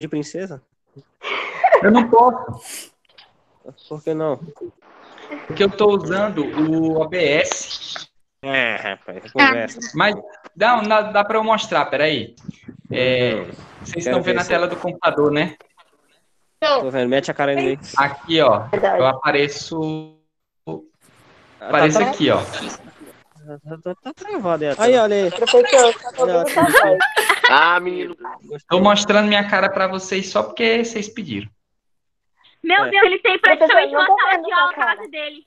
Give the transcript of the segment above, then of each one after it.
de princesa? Eu não posso, Por que não? porque eu tô usando o OBS. É, rapaz, conversa. Mas dá, dá, para eu mostrar, peraí. É, Hum, vocês Quero estão vendo a tela do computador, né? Tô vendo, mete a cara aí. Aqui, ó. Eu apareço. Ah, Apareço tá, aqui, ó. Tá, tá, tá, tá travado aí. Aí, olha aí. Professor, tá. Ah, menino. Tô mostrando minha cara para vocês só porque vocês pediram. Meu É. Deus, ele tem praticamente Professor, uma tô sala de aula na casa dele.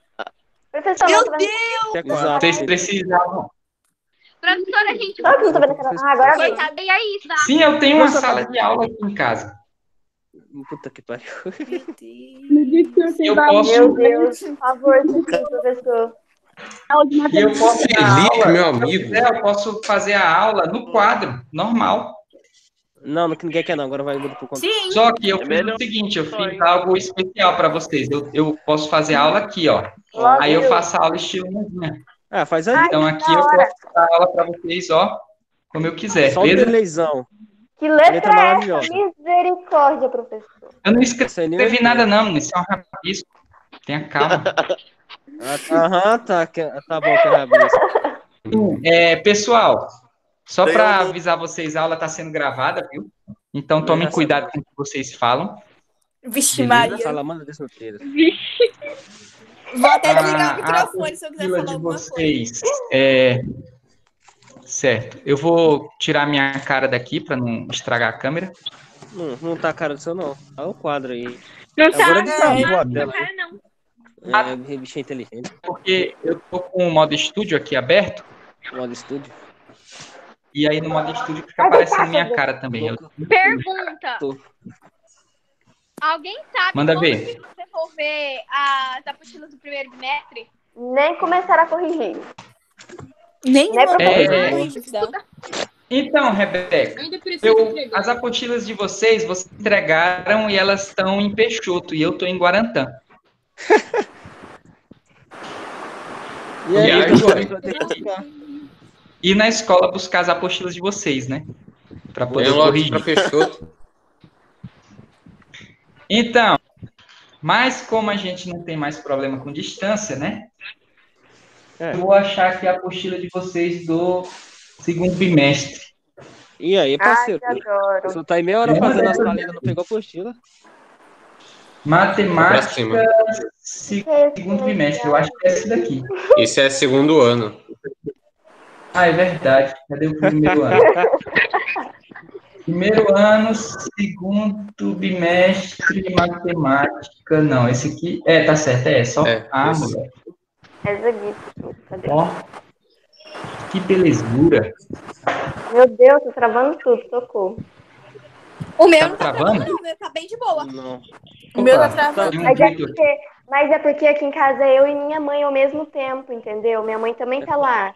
Professor, Meu tô vendo. Deus! Vocês precisavam. Professora, a gente. Tô aquela. Ah, agora tá? Sim, eu tenho uma Nossa, sala de aula aqui em casa. Puta que pariu. Meu Deus. Eu posso, Meu Deus, por favor, professor. E eu posso Felipe, aula. meu Se eu amigo. quiser, eu posso fazer a aula no quadro, normal. Não, não ninguém quer não. Agora vai mudar pro conta. Sim. Só que eu É fiz melhor o seguinte, eu fiz hein? algo especial para vocês. Eu, eu posso fazer a aula aqui, ó. Love Aí eu faço a aula estilo. Ah, faz ali. Então aqui eu posso dar aula para vocês, ó, como eu quiser, Só um beleza? deleizão. Que letra Letra é. Misericórdia, professor. Eu não aí escrevi nada não, isso é um rabisco. Tenha calma. Ah, tá, Aham, tá. Tá bom, que é pessoal, só para avisar vocês, a aula está sendo gravada, viu? Então tomem cuidado com o que vocês falam. Vixe, Beleza, Maria. Salamandra desnutrida. Vou até desligar A- o microfone se eu quiser falar de alguma coisa. vocês. É... Certo. Eu vou tirar minha cara daqui para não estragar a câmera. Não, não tá a cara do seu, não. Olha o quadro aí. Não tá, Agora não destravou tá, tela. cara, não. É, bicho é inteligente. Porque eu tô com o modo estúdio aqui aberto. Modo estúdio. E aí no modo estúdio fica aparecendo minha cara também. Eu- Pergunta. Tô. Alguém sabe Manda como ver. desenvolver as apostilas do primeiro bimestre? Nem começaram a corrigir. Nem professor? corrigir. Então, Rebeca, eu, as apostilas de vocês, vocês entregaram e elas estão em Peixoto e eu tô em Guarantã. E aí, aí, que buscar. E na escola buscar as apostilas de vocês, né? Para poder corrigir. Então, mas como a gente não tem mais problema com distância, né? É. Eu vou achar aqui a apostila de vocês do segundo bimestre. E aí, Ai, parceiro? que adoro. Você tá aí meia hora fazendo as palhas, não pegou a apostila? Matemática, segundo bimestre. Eu acho que é esse daqui. Isso é segundo ano. Ah, é verdade. Cadê o primeiro ano? Primeiro ano, segundo bimestre, matemática. Não, esse aqui. É, tá certo, é só. É, ah, esse. moleque. Essa aqui. Cadê? Ó. Que belezura. Meu Deus, tô travando tudo, socorro. O meu Tá não tá travando? travando, não. O meu tá bem de boa. Não. O meu tá Opa, travando. tem um Mas é, porque, mas é porque aqui em casa é eu e minha mãe ao mesmo tempo, entendeu? Minha mãe também tá lá.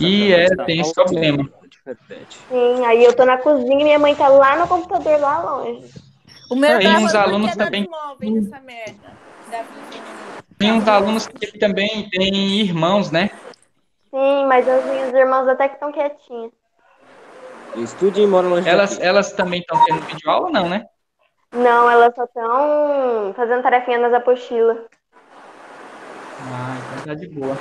E é, está. tem esse problema. Sim, aí eu tô na cozinha e minha mãe tá lá no computador, lá longe. O meu Tem tá uns alunos é também- nessa merda. Da vizinha. Tem uns alunos que também têm irmãos, né? Sim, mas as minhas irmãs até que estão quietinhas. Estude e mora longe Elas, daqui. elas também estão tendo videoaula, não, né? Não, elas só estão fazendo tarefinha nas apostilas. Ah, então tá de boa.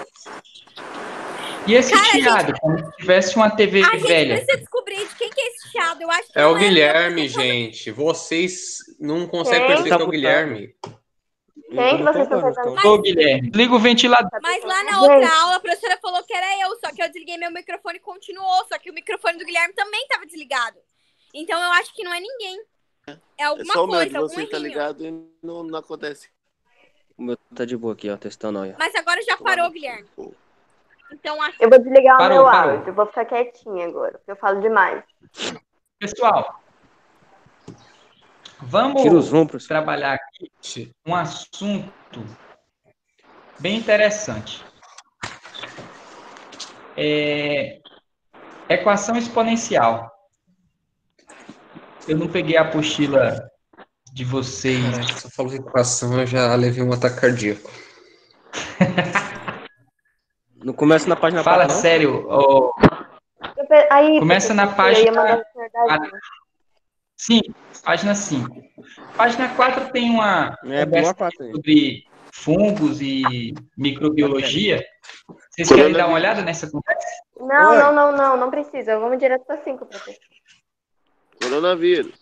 E esse Cara, a gente- chiado, como se tivesse uma TV A gente velha. precisa descobrir de quem que é esse chiado. Eu acho que É o Guilherme, porque quando- gente. Vocês não conseguem perceber que é Tá o Guilherme. Quem que vocês estão falando, fazendo? Ô, Guilherme, liga o ventilador. Mas lá na Gente. outra aula a professora falou que era eu, só que eu desliguei meu microfone e continuou. Só que o microfone do Guilherme também tava desligado. Então eu acho que não é ninguém. É É alguma só o meu coisa, algum você tá ligado e não, não acontece. O meu tá de boa aqui, ó, testando, olha. Mas agora já parou, Guilherme. Então acho Eu vou desligar Parou, o meu parou. áudio, eu vou ficar quietinha agora, porque eu falo demais. Pessoal, vamos trabalhar aqui um assunto bem interessante. É, equação exponencial. Eu não peguei a apostila de vocês. Caraca, só falou equação, eu já levei um ataque cardíaco. Não começa na página Fala 4, não? sério, Eu pe- Aí, Começa na professor, eu ia página mandar 5, página 5. Página 4 tem uma É, boa aí. sobre fungos e microbiologia. Vocês querem dar uma olhada nessa conversa? Não, Oi. não, não, não, não precisa. Vamos direto para 5, professor. Coronavírus.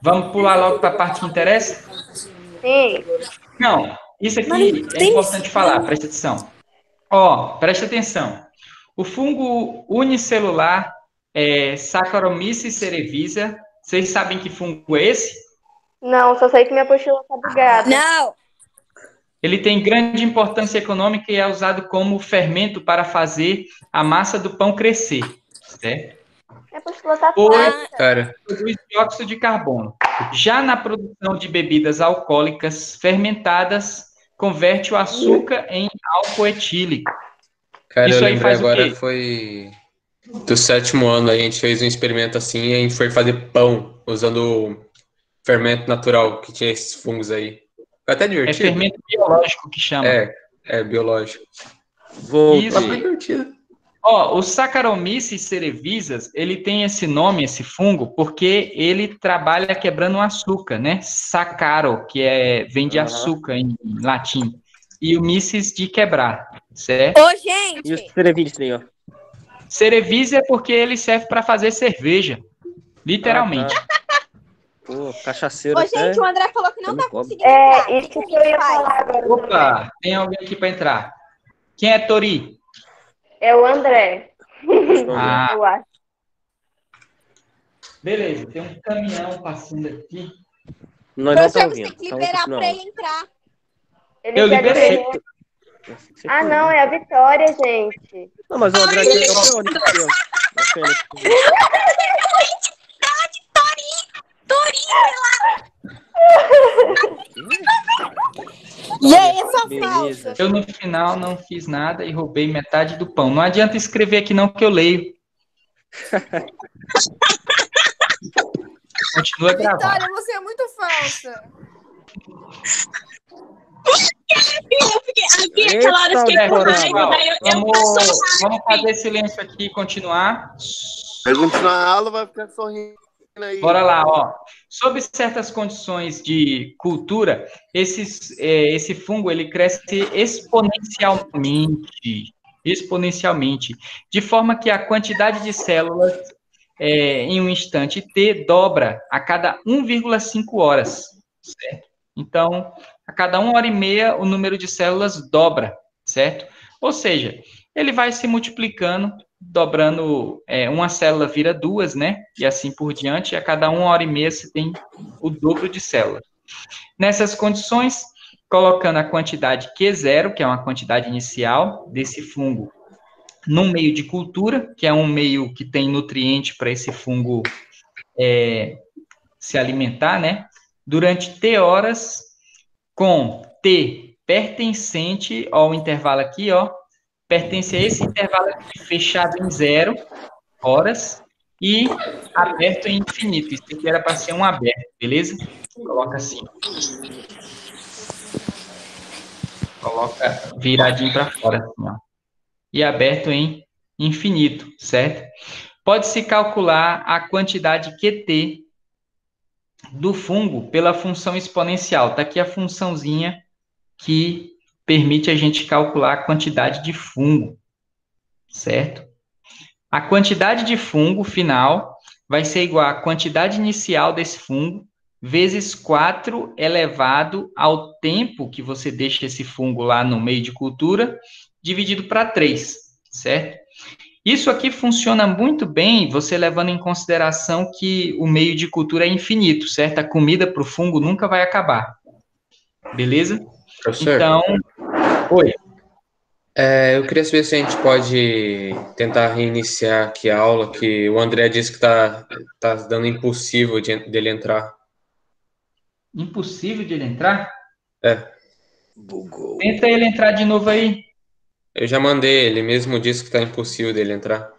Vamos pular logo para a parte que interessa? Sim. Não, isso aqui Mas é tem- importante falar, presta atenção. Ó, presta atenção. O fungo unicelular é Saccharomyces cerevisiae. Vocês sabem que fungo é esse? Não, só sei que minha apostila tá bugada. Não. Ele tem grande importância econômica e é usado como fermento para fazer a massa do pão crescer. Certo? Minha apostila tá Oi. falsa. Cara, Produz dióxido de carbono. Já na produção de bebidas alcoólicas fermentadas, converte o açúcar em álcool etílico. cara, Isso eu aí lembrei faz o agora, quê? foi do sétimo ano, a gente fez um experimento assim, e a gente foi fazer pão usando fermento natural, que tinha esses fungos aí. Foi até É divertido. fermento biológico que chama. É, é biológico. Vou. Isso. Foi divertido. Ó, o Saccharomyces cerevisias, ele tem esse nome, esse fungo, porque ele trabalha quebrando o açúcar, né? Saccaro, que é, vem de açúcar em latim. E o myces de quebrar, certo? Ô, gente. E os aí, ó. Cerevisia é porque ele serve para fazer cerveja. Literalmente. Ah, tá. Pô, cachaceiro Ô, até. gente, o André falou que não Tá tá conseguindo entrar. É, isso que eu ia falar agora. Opa, tem alguém aqui para entrar. Quem é Tori? É o André, Ah, eu acho. beleza. Tem um caminhão passando aqui. Nós não Professor, estamos você ouvindo. tem que Tá liberar pra ele entrar. Ele Eu quer liberei. dizer- Ah, não, é a Vitória, gente. Não, mas o André aqui é o pior aqui, ó. A pena aqui. E aí, sua Beleza. falsa? Eu, no final, não fiz nada e roubei metade do pão. Não adianta escrever aqui, não, que eu leio. Continua gravado. Vitória, você é muito falsa. Aqui, aquela hora eu fiquei com raiva, eu, eu Vamos, vamos fazer silêncio aqui e continuar. Vai continuar a aula, vai ficar sorrindo aí. Bora lá, ó. Sob certas condições de cultura, esses, é, esse fungo ele cresce exponencialmente, exponencialmente, de forma que a quantidade de células é, em um instante t dobra a cada 1,5 horas, certo? Então, a cada uma hora e meia o número de células dobra, certo? Ou seja, ele vai se multiplicando dobrando, é, uma célula vira duas, né? E assim por diante, a cada uma hora e meia você tem o dobro de células. Nessas condições, colocando a quantidade Q0, que é uma quantidade inicial desse fungo, num meio de cultura, que é um meio que tem nutriente para esse fungo é, se alimentar, né? Durante T horas, com T pertencente ao intervalo aqui, ó, pertence a esse intervalo aqui, fechado em zero horas e aberto em infinito. Isso aqui era para ser um aberto, beleza? Coloca assim. Coloca viradinho para fora, assim, ó. E aberto em infinito, certo? Pode-se calcular a quantidade QT do fungo pela função exponencial. Tá aqui a funçãozinha que permite a gente calcular a quantidade de fungo, certo? A quantidade de fungo final vai ser igual à quantidade inicial desse fungo vezes 4 elevado ao tempo que você deixa esse fungo lá no meio de cultura, dividido para 3, certo? Isso aqui funciona muito bem, você levando em consideração que o meio de cultura é infinito, certo? A comida para o fungo nunca vai acabar. Beleza? Professor, Então, oi. é, eu queria saber se a gente pode tentar reiniciar aqui a aula, que o André disse que tá, tá dando impossível de, dele entrar. Impossível de ele entrar? É. Bugou. Tenta ele entrar de novo aí. Eu já mandei, ele mesmo disse que tá impossível dele entrar.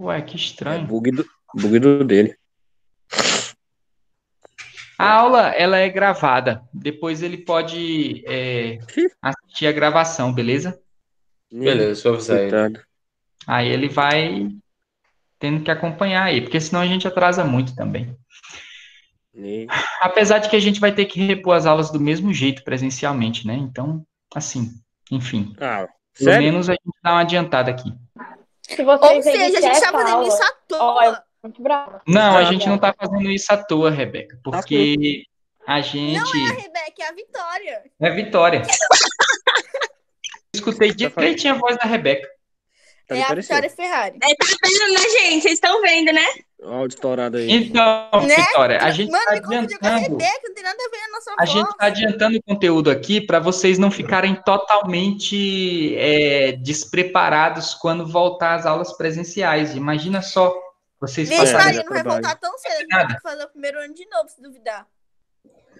Ué, que É estranho. bug do, bug do dele. A aula, ela é gravada. Depois ele pode é, assistir a gravação, beleza? Beleza, só avisar ele. Aí ele vai tendo que acompanhar aí, porque senão a gente atrasa muito também. E- Apesar de que a gente vai ter que repor as aulas do mesmo jeito presencialmente, né? Então, assim, enfim, Ah, pelo sério? menos a gente dá uma adiantada aqui. Se Ou seja, a gente tá fazendo aula, isso à Ó, toa. Não, a Tá gente não tá fazendo isso à toa, Rebeca, porque a gente Não é a Rebeca, é a Vitória. é Vitória. Escutei direitinho a voz da Rebeca. Tá é a. Vitória Ferrari. É, tá vendo, né, gente? Vocês estão vendo, né? Ó, o estourado aí. Então, Né? Vitória, a gente Mano, tá me com a adiantando. Rebeca, não tem nada a ver a nossa A voz. gente está adiantando o conteúdo aqui para vocês não ficarem totalmente é, despreparados quando voltar às aulas presenciais. Imagina só vocês Vixe. Maria, não vai voltar tão cedo. Nada. vai ter que fazer o primeiro ano de novo, se duvidar.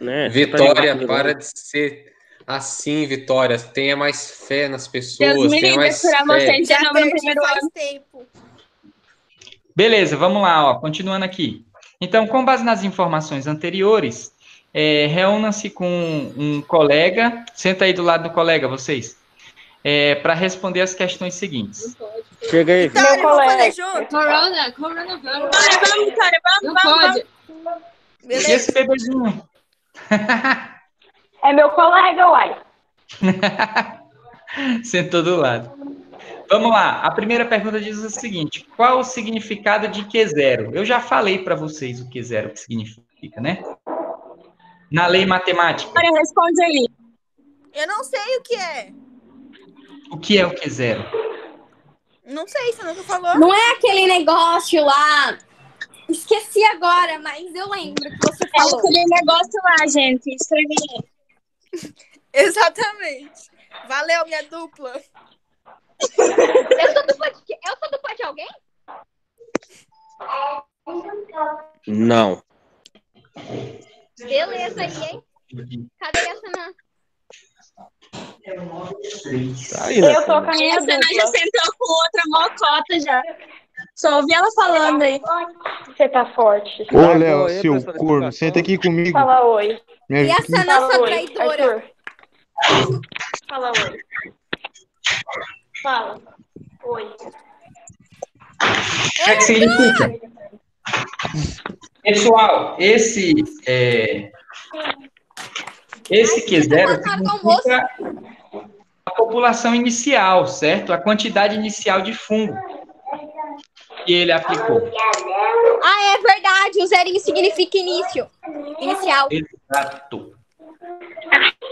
Né? Vitória, Tá para de ser assim, Vitória. Tenha mais fé nas Deus pessoas. me Tenha livre mais fé. vocês de Já no perdi primeiro faz ano. tempo. Beleza, vamos lá, ó, continuando aqui. Então, com base nas informações anteriores, é, reúnam-se com um colega, senta aí do lado do colega, vocês, para responder as questões seguintes. Chega aí. Vitória, Meu colega. Corona, coronavírus. Vamos, Vitória, vamos, Não vamos, pode. vamos. E Beleza? esse bebezinho? É meu colega, uai. Sentou do lado. Vamos lá. A primeira pergunta diz o seguinte: qual o significado de Q0? Eu já falei para vocês o Q0 que significa, né? Na lei matemática, Vitória, responde aí. Eu não sei o que é. o que é o Q0? Não sei, você nunca falou. Não é aquele negócio lá. Esqueci agora, mas eu lembro que você É aquele negócio lá, gente. Escrevi. Exatamente. Valeu, minha dupla. Eu sou dupla de, eu sou dupla de alguém? Não. Beleza aí, hein? Cadê essa na... Tá aí, né? Eu tô com a minha nós já sentou com outra mocota já. Só ouvi ela falando aí. Você tá forte. Ô, Léo, aí, seu corno, senta aqui comigo. Fala oi. E essa nossa Fala oi. traidora. Arthur. Fala oi. Fala. Oi. O que é que significa? Pessoal, esse é, esse Q0 significa a população inicial, certo? A quantidade inicial de fungo que ele aplicou. Ah, é verdade. O zerinho significa início. Inicial. Exato.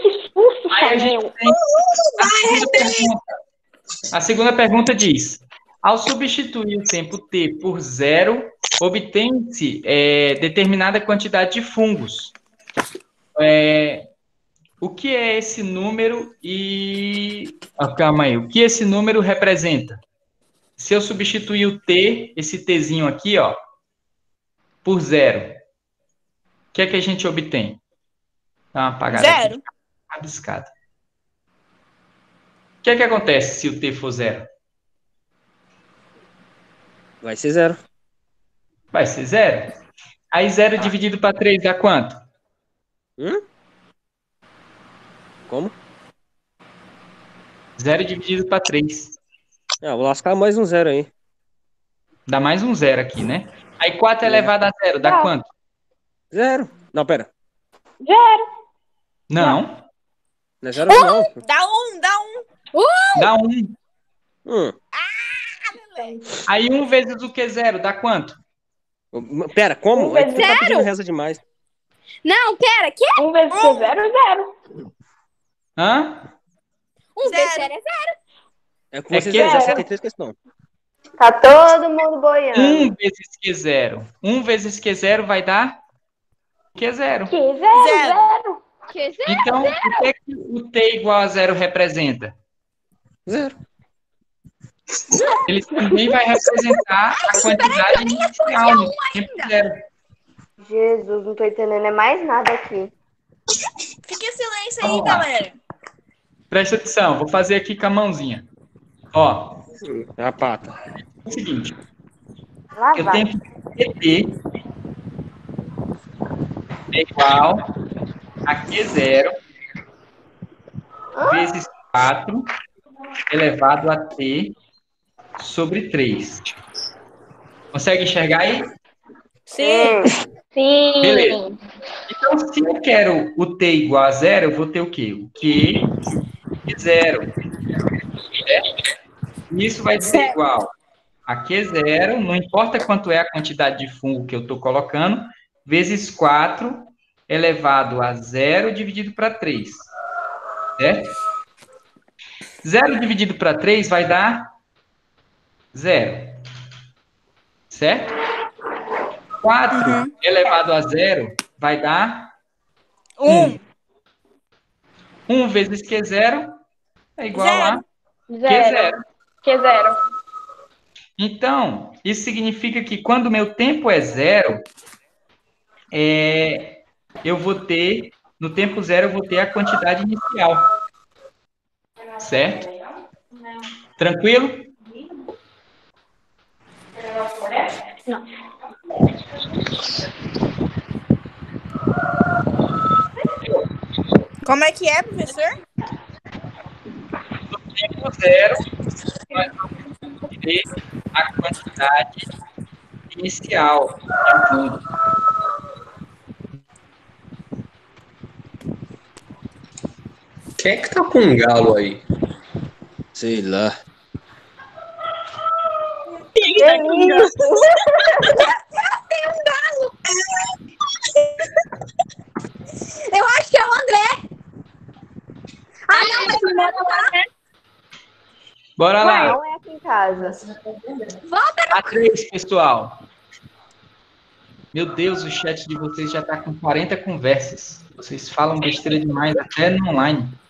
Que susto, Aí a gente tem pergunta. A segunda pergunta diz: ao substituir o tempo t por zero, obtém-se é, determinada quantidade de fungos. É, o que é esse número e. Ah, calma aí. O que esse número representa? Se eu substituir o t, esse tzinho aqui, ó, por zero, o que é que a gente obtém? Dá uma apagada. aqui Zero. rabiscada. O que é que acontece se o t for zero? Vai ser zero. Vai ser zero. Aí zero dividido para 3 dá quanto? Como? Zero dividido para 3. Ah, vou lascar mais um zero aí. Dá mais um zero aqui, né? Aí 4 elevado a zero dá quanto? Zero. Não, pera. Zero. Não, Não é zero não. Dá um, dá um. dá 1. Hum. Aí 1 vezes o que zero dá quanto? Pera, como? Um É que tá zero? pedindo reza demais. Não, pera. Que? Um vezes que zero, zero. Hã? Um Zero. vezes zero é zero. É com É vocês que- já acertei três questões. Tá todo mundo boiando. 1 vezes que zero. 1 vezes que zero vai dar que zero. Que zero, Zero. zero. Quer dizer, Então, o que, é que o t igual a zero representa? Zero. Ele também vai representar a quantidade inicial no tempo zero. Jesus, não tô entendendo é mais nada aqui. Fique em silêncio aí, galera. Presta atenção, vou fazer aqui com a mãozinha. Ó, É a pata. é o seguinte, Lá eu vai. tenho que ET é igual a Q0 vezes 4 elevado a T sobre 3. Consegue enxergar aí? Sim. Sim. Beleza. Então, se eu quero o t igual a zero, eu vou ter o quê? O q de zero. Certo? Isso vai ser Certo. igual a q zero, não importa quanto é a quantidade de fungo que eu estou colocando, vezes 4 elevado a zero dividido para 3. Certo? Zero dividido para 3 vai dar zero. Certo? 4 elevado a zero vai dar Um. 1 vezes Q0 é igual a Zero. Q0. Que zero. Então, isso significa que quando o meu tempo é zero, é, eu vou ter, no tempo zero, eu vou ter a quantidade inicial. Certo? Tranquilo? Como é que é, professor? No tempo zero, nós vamos ter a quantidade inicial de fungo. Quem é que tá com um galo aí? Sei lá. Que isso? Eu acho que é o André. Ah, não, mas o meu tá. Bora lá. não é aqui em casa. A três, pessoal. Meu Deus, o chat de vocês já tá com 40 conversas. Vocês falam besteira demais, até no online.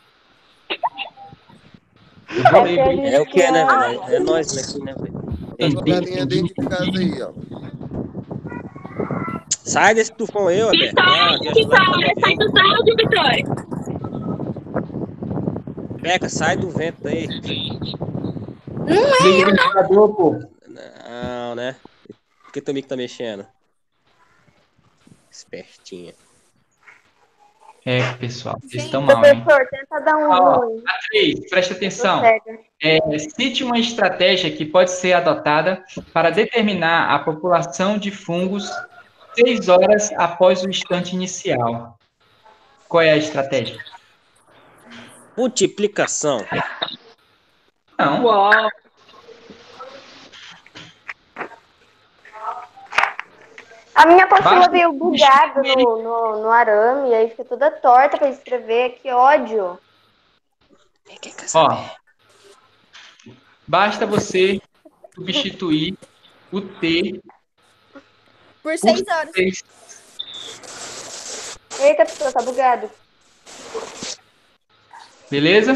Eu viu? É o que é, né, velho? É nós aqui, né, velho? Essa galinha dentro de casa aí, ó. Sai desse tufão aí, eu Vitória, sai do áudio, Vitória. Beca, sai do vento aí. Liga o ventilador, pô. Não, né? Por que teu mico tá mexendo? Espertinha. É, pessoal, vocês estão mal, hein? Professor, tenta dar um Ó, ruim. A três, presta atenção. É, cite uma estratégia que pode ser adotada para determinar a população de fungos seis horas após o instante inicial. Qual é a estratégia? Multiplicação. Não. Uau. A minha apostila veio bugada no, no, no arame, aí fica toda torta pra escrever. Que ódio. Ó, basta você substituir o T Por por seis horas. 6. Eita, pessoa, tá bugado. Beleza?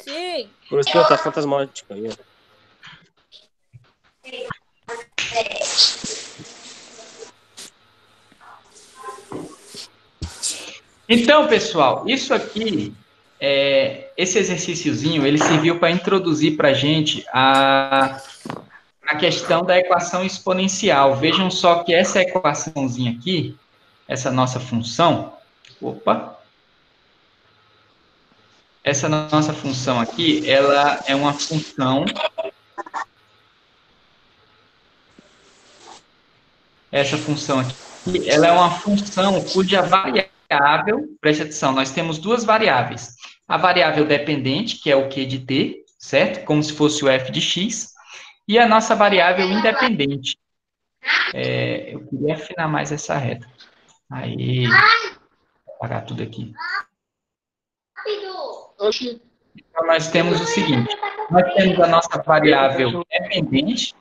Sim. Professor, tá fantasmático aí, ó. Então, pessoal, isso aqui, é, esse exercíciozinho, ele serviu para introduzir para a gente a, a questão da equação exponencial. Vejam só que essa equaçãozinha aqui, essa nossa função, opa, essa nossa função aqui, ela é uma função essa função aqui, ela é uma função cuja variável, preste atenção, nós temos duas variáveis. A variável dependente, que é o q de t, certo? Como se fosse o f de x, e a nossa variável independente. É, eu queria afinar mais essa reta. Aí, vou apagar tudo aqui. Então, nós temos o seguinte: nós temos a nossa variável dependente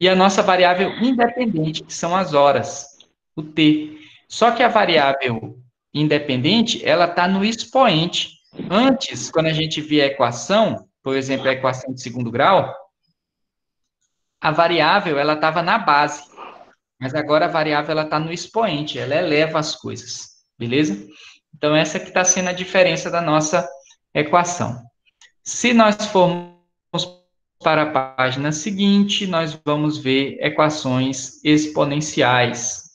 e a nossa variável independente, que são as horas, o t. Só que a variável independente, ela está no expoente. Antes, quando a gente via a equação, por exemplo, a equação de segundo grau, a variável ela estava na base, mas agora a variável ela está no expoente, ela eleva as coisas, beleza? Então essa que está sendo a diferença da nossa equação. Se nós formos para a página seguinte, nós vamos ver equações exponenciais.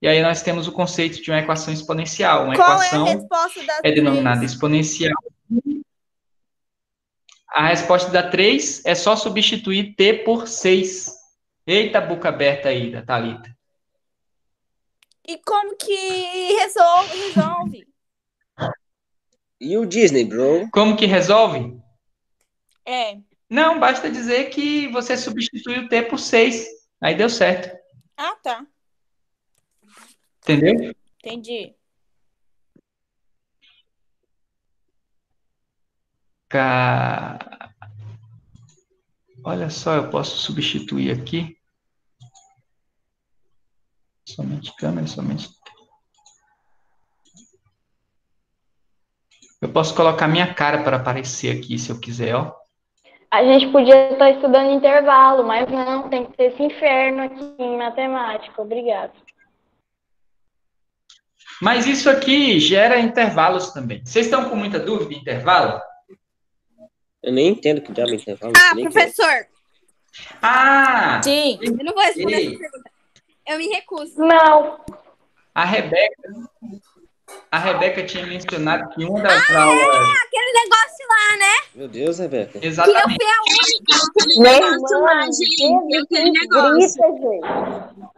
E aí nós temos o conceito de uma equação exponencial. Uma Qual é a equação das é denominada exponencial. A resposta da 3 é só substituir t por 6. Eita, boca aberta aí da Thalita. E como que resolve? resolve? E o Disney, bro? Como que resolve? É. Não, basta dizer que você substitui o T por 6. Aí deu certo. Ah, tá. Entendeu? Entendi. Ca... Olha só, eu posso substituir aqui. Somente câmera, somente. Eu posso colocar minha cara para aparecer aqui, se eu quiser, ó. A gente podia estar estudando intervalo, mas não, tem que ter esse inferno aqui em matemática. Obrigada. Mas isso aqui gera intervalos também. Vocês estão com muita dúvida em intervalo? Eu nem entendo que diabo é intervalo. Ah, nem professor, Ah! sim. Eu não vou responder essa pergunta. Eu me recuso. Não, A Rebeca, a Rebeca tinha mencionado que uma das aulas. Aquele negócio lá, né? quero. Meu Deus, Rebeca. Que eu Exatamente. fui a Aquele Meu negócio lá, gente. Aquele que negócio. grita, gente.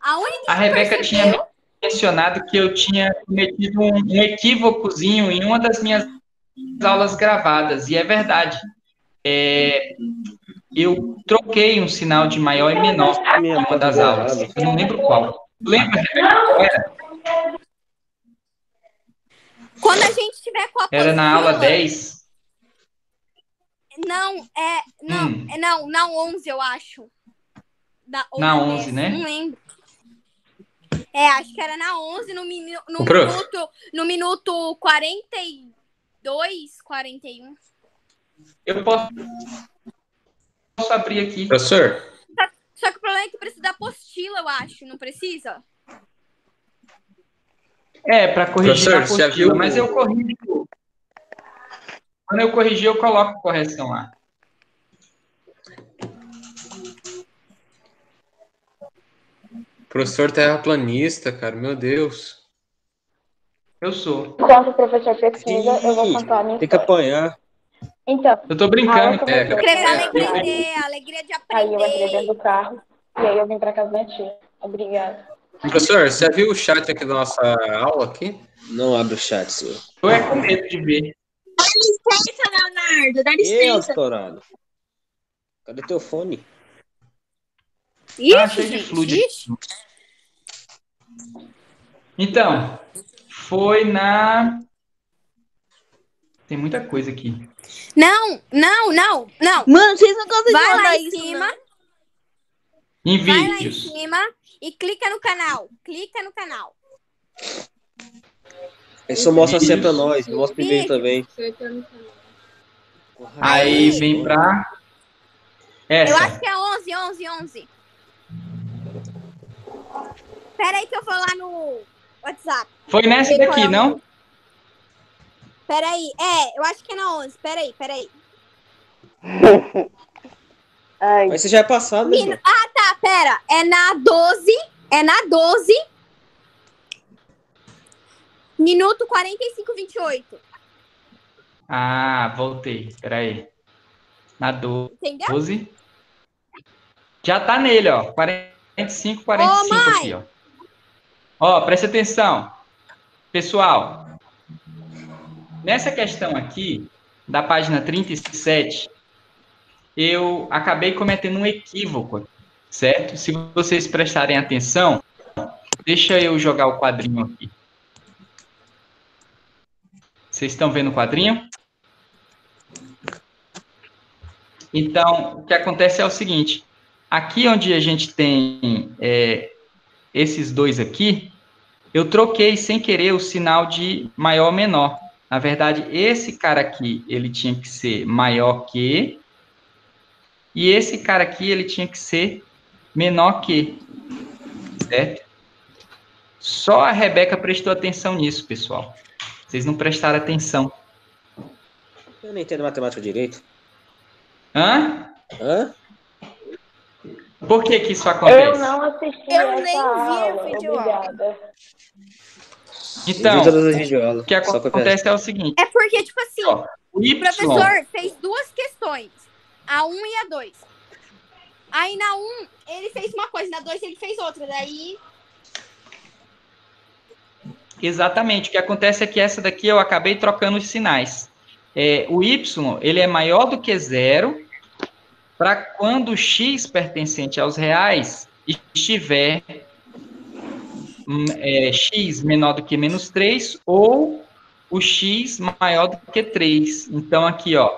A única A Rebeca percebeu- tinha mencionado que eu tinha cometido um, um equívocozinho em uma das minhas aulas gravadas, e é verdade. É, eu troquei um sinal de maior e menor em Minha uma das aulas. Eu não lembro qual. Lembra, Era, Quando a gente tiver com a Era na aula apostila- 10. Não, é. Não, Hum. é não, na 11, eu acho. Da, Na 10, 11, né? Não lembro. É, acho que era na 11, no, minu, no minuto. No minuto 42, 41. Eu posso, posso abrir aqui. Professor, Só que o problema é que precisa da apostila, eu acho. Não precisa? É, para corrigir Professor, a você já apostila, viu- mas eu corrijo. Quando eu corrigir, eu coloco correção lá. Professor terraplanista, cara, meu Deus. Eu sou. Enquanto o professor pesquisa, eu vou contar a minha Tem que história. apanhar. Então, Eu tô brincando. eu É, É, alegria de, alegria de Aí eu entrei aprender. dentro do carro e aí eu vim pra casa da tia. Obrigada. Professor, você já viu o chat aqui da nossa aula aqui? Não abre o chat, senhor. Eu é com medo de ver. Dá licença, Leonardo. Dá licença. estourado. Cadê teu fone? Ixi, Ah, cheio de fluide. ixi. Então, foi na. Tem muita coisa aqui. Não, não, não, não. Mano, vocês não conseguem Vai lá em isso, cima, não? Em vai lá em vídeos. cima e clica no canal. Clica no canal. Só mostra Vídeos. sempre pra nós. Mostra primeiro também. Aí vem pra. Eu Essa. acho que é 11, 11, 11. Pera aí que eu vou lá no WhatsApp. Foi nessa daqui, é não? Pera aí. É, eu acho que é na 11. Pera aí, pera aí. Ai, Mas você já é passado, né, irmão? Ah, tá, pera. É na 12. É na 12. Minuto 45, 28. Ah, voltei. Peraí. Na Entendeu? 12. Já tá nele, ó. 45, 45 Ô, mãe! aqui, ó. Ó, presta atenção. Pessoal, nessa questão aqui, da página 37, eu acabei cometendo um equívoco, certo? Se vocês prestarem atenção, deixa eu jogar o quadrinho aqui. Vocês estão vendo o quadrinho? Então, o que acontece é o seguinte: aqui onde a gente tem é, esses dois aqui, eu troquei sem querer o sinal de maior ou menor. Na verdade, esse cara aqui, ele tinha que ser maior que, e esse cara aqui, ele tinha que ser menor que, certo? Só a Rebeca prestou atenção nisso, pessoal. Vocês não prestaram atenção. Eu não entendo matemática direito. Hã? Hã? Por que que isso acontece? eu não assisti Eu nem vi a aula. videoaula. Então, o que acontece é o seguinte, É porque, tipo assim, ó, o o Y, professor fez duas questões. A 1 e a 2. Aí na 1, ele fez uma coisa, na 2 ele fez outra. Daí. Exatamente. O que acontece é que essa daqui eu acabei trocando os sinais. É, o y ele é maior do que zero para quando o x pertencente aos reais estiver hum, é, x menor do que menos 3 ou o x maior do que 3. Então, aqui, ó,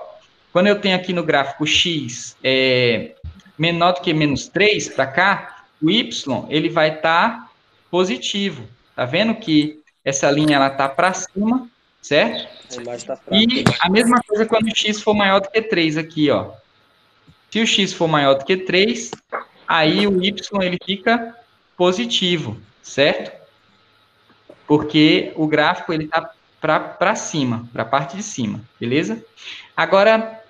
quando eu tenho aqui no gráfico x é, menor do que menos 3 para cá, o y ele vai estar tá positivo. Tá vendo que essa linha ela tá para cima, certo? A tá. E a mesma coisa quando o x for maior do que 3 aqui, ó. Se o x for maior do que 3, aí o y ele fica positivo, certo? Porque o gráfico ele tá para cima, para a parte de cima, beleza? Agora,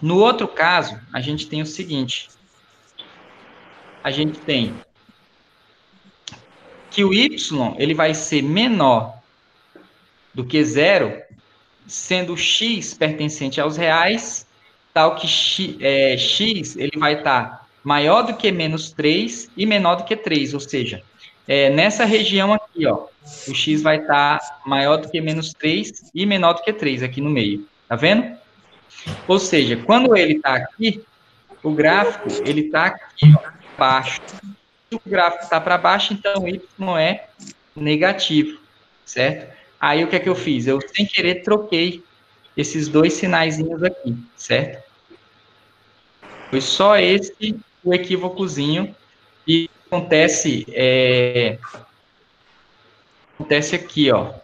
no outro caso, a gente tem o seguinte. A gente tem que o y ele vai ser menor do que zero, sendo x pertencente aos reais, tal que x, é, x ele vai estar tá maior do que menos 3 e menor do que 3, ou seja, é, nessa região aqui, ó, o x vai estar tá maior do que menos 3 e menor do que 3 aqui no meio, tá vendo? Ou seja, quando ele está aqui, o gráfico ele está aqui, ó, baixo. Se o gráfico está para baixo, então y é negativo, certo? Aí o que é que eu fiz? Eu, sem querer, troquei esses dois sinaizinhos aqui, certo? Foi só esse o equívocozinho e acontece é, acontece aqui, ó.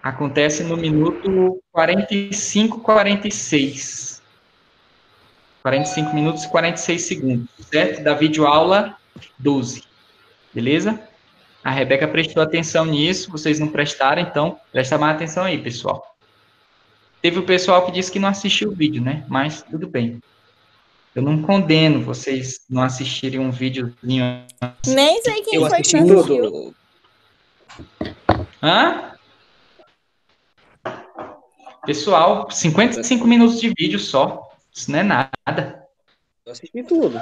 Acontece no minuto 45, 46. 45 minutos e 46 segundos, certo? Da videoaula 12. Beleza? A Rebeca prestou atenção nisso, vocês não prestaram, então presta mais atenção aí, pessoal. Teve o pessoal que disse que não assistiu o vídeo, né? Mas tudo bem. Eu não condeno vocês não assistirem um videozinho. Nem sei quem Eu foi que assistiu. tudo. Hã? Pessoal, 55 minutos de vídeo só. Isso não é nada. Eu assisti tudo.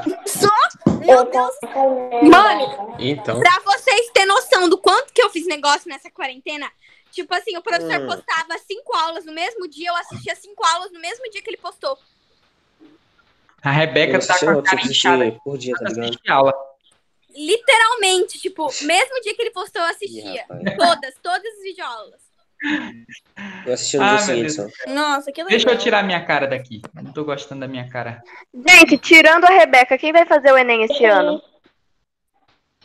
Meu Deus. Mano, Então, pra vocês terem noção do quanto que eu fiz negócio nessa quarentena, tipo assim, o professor Hum. postava cinco aulas no mesmo dia, eu assistia cinco aulas no mesmo dia que ele postou. A Rebeca tá com a cara inchada assisti por dia, tá ligado? aula. Literalmente, tipo, mesmo dia que ele postou, eu assistia. Todas, todas as videoaulas. Eu assisti no Ah, dia meu seguinte Deus. só. Nossa, que legal. Deixa eu tirar minha cara daqui. Não tô gostando da minha cara. Gente, tirando a Rebeca, quem vai fazer o Enem esse ano?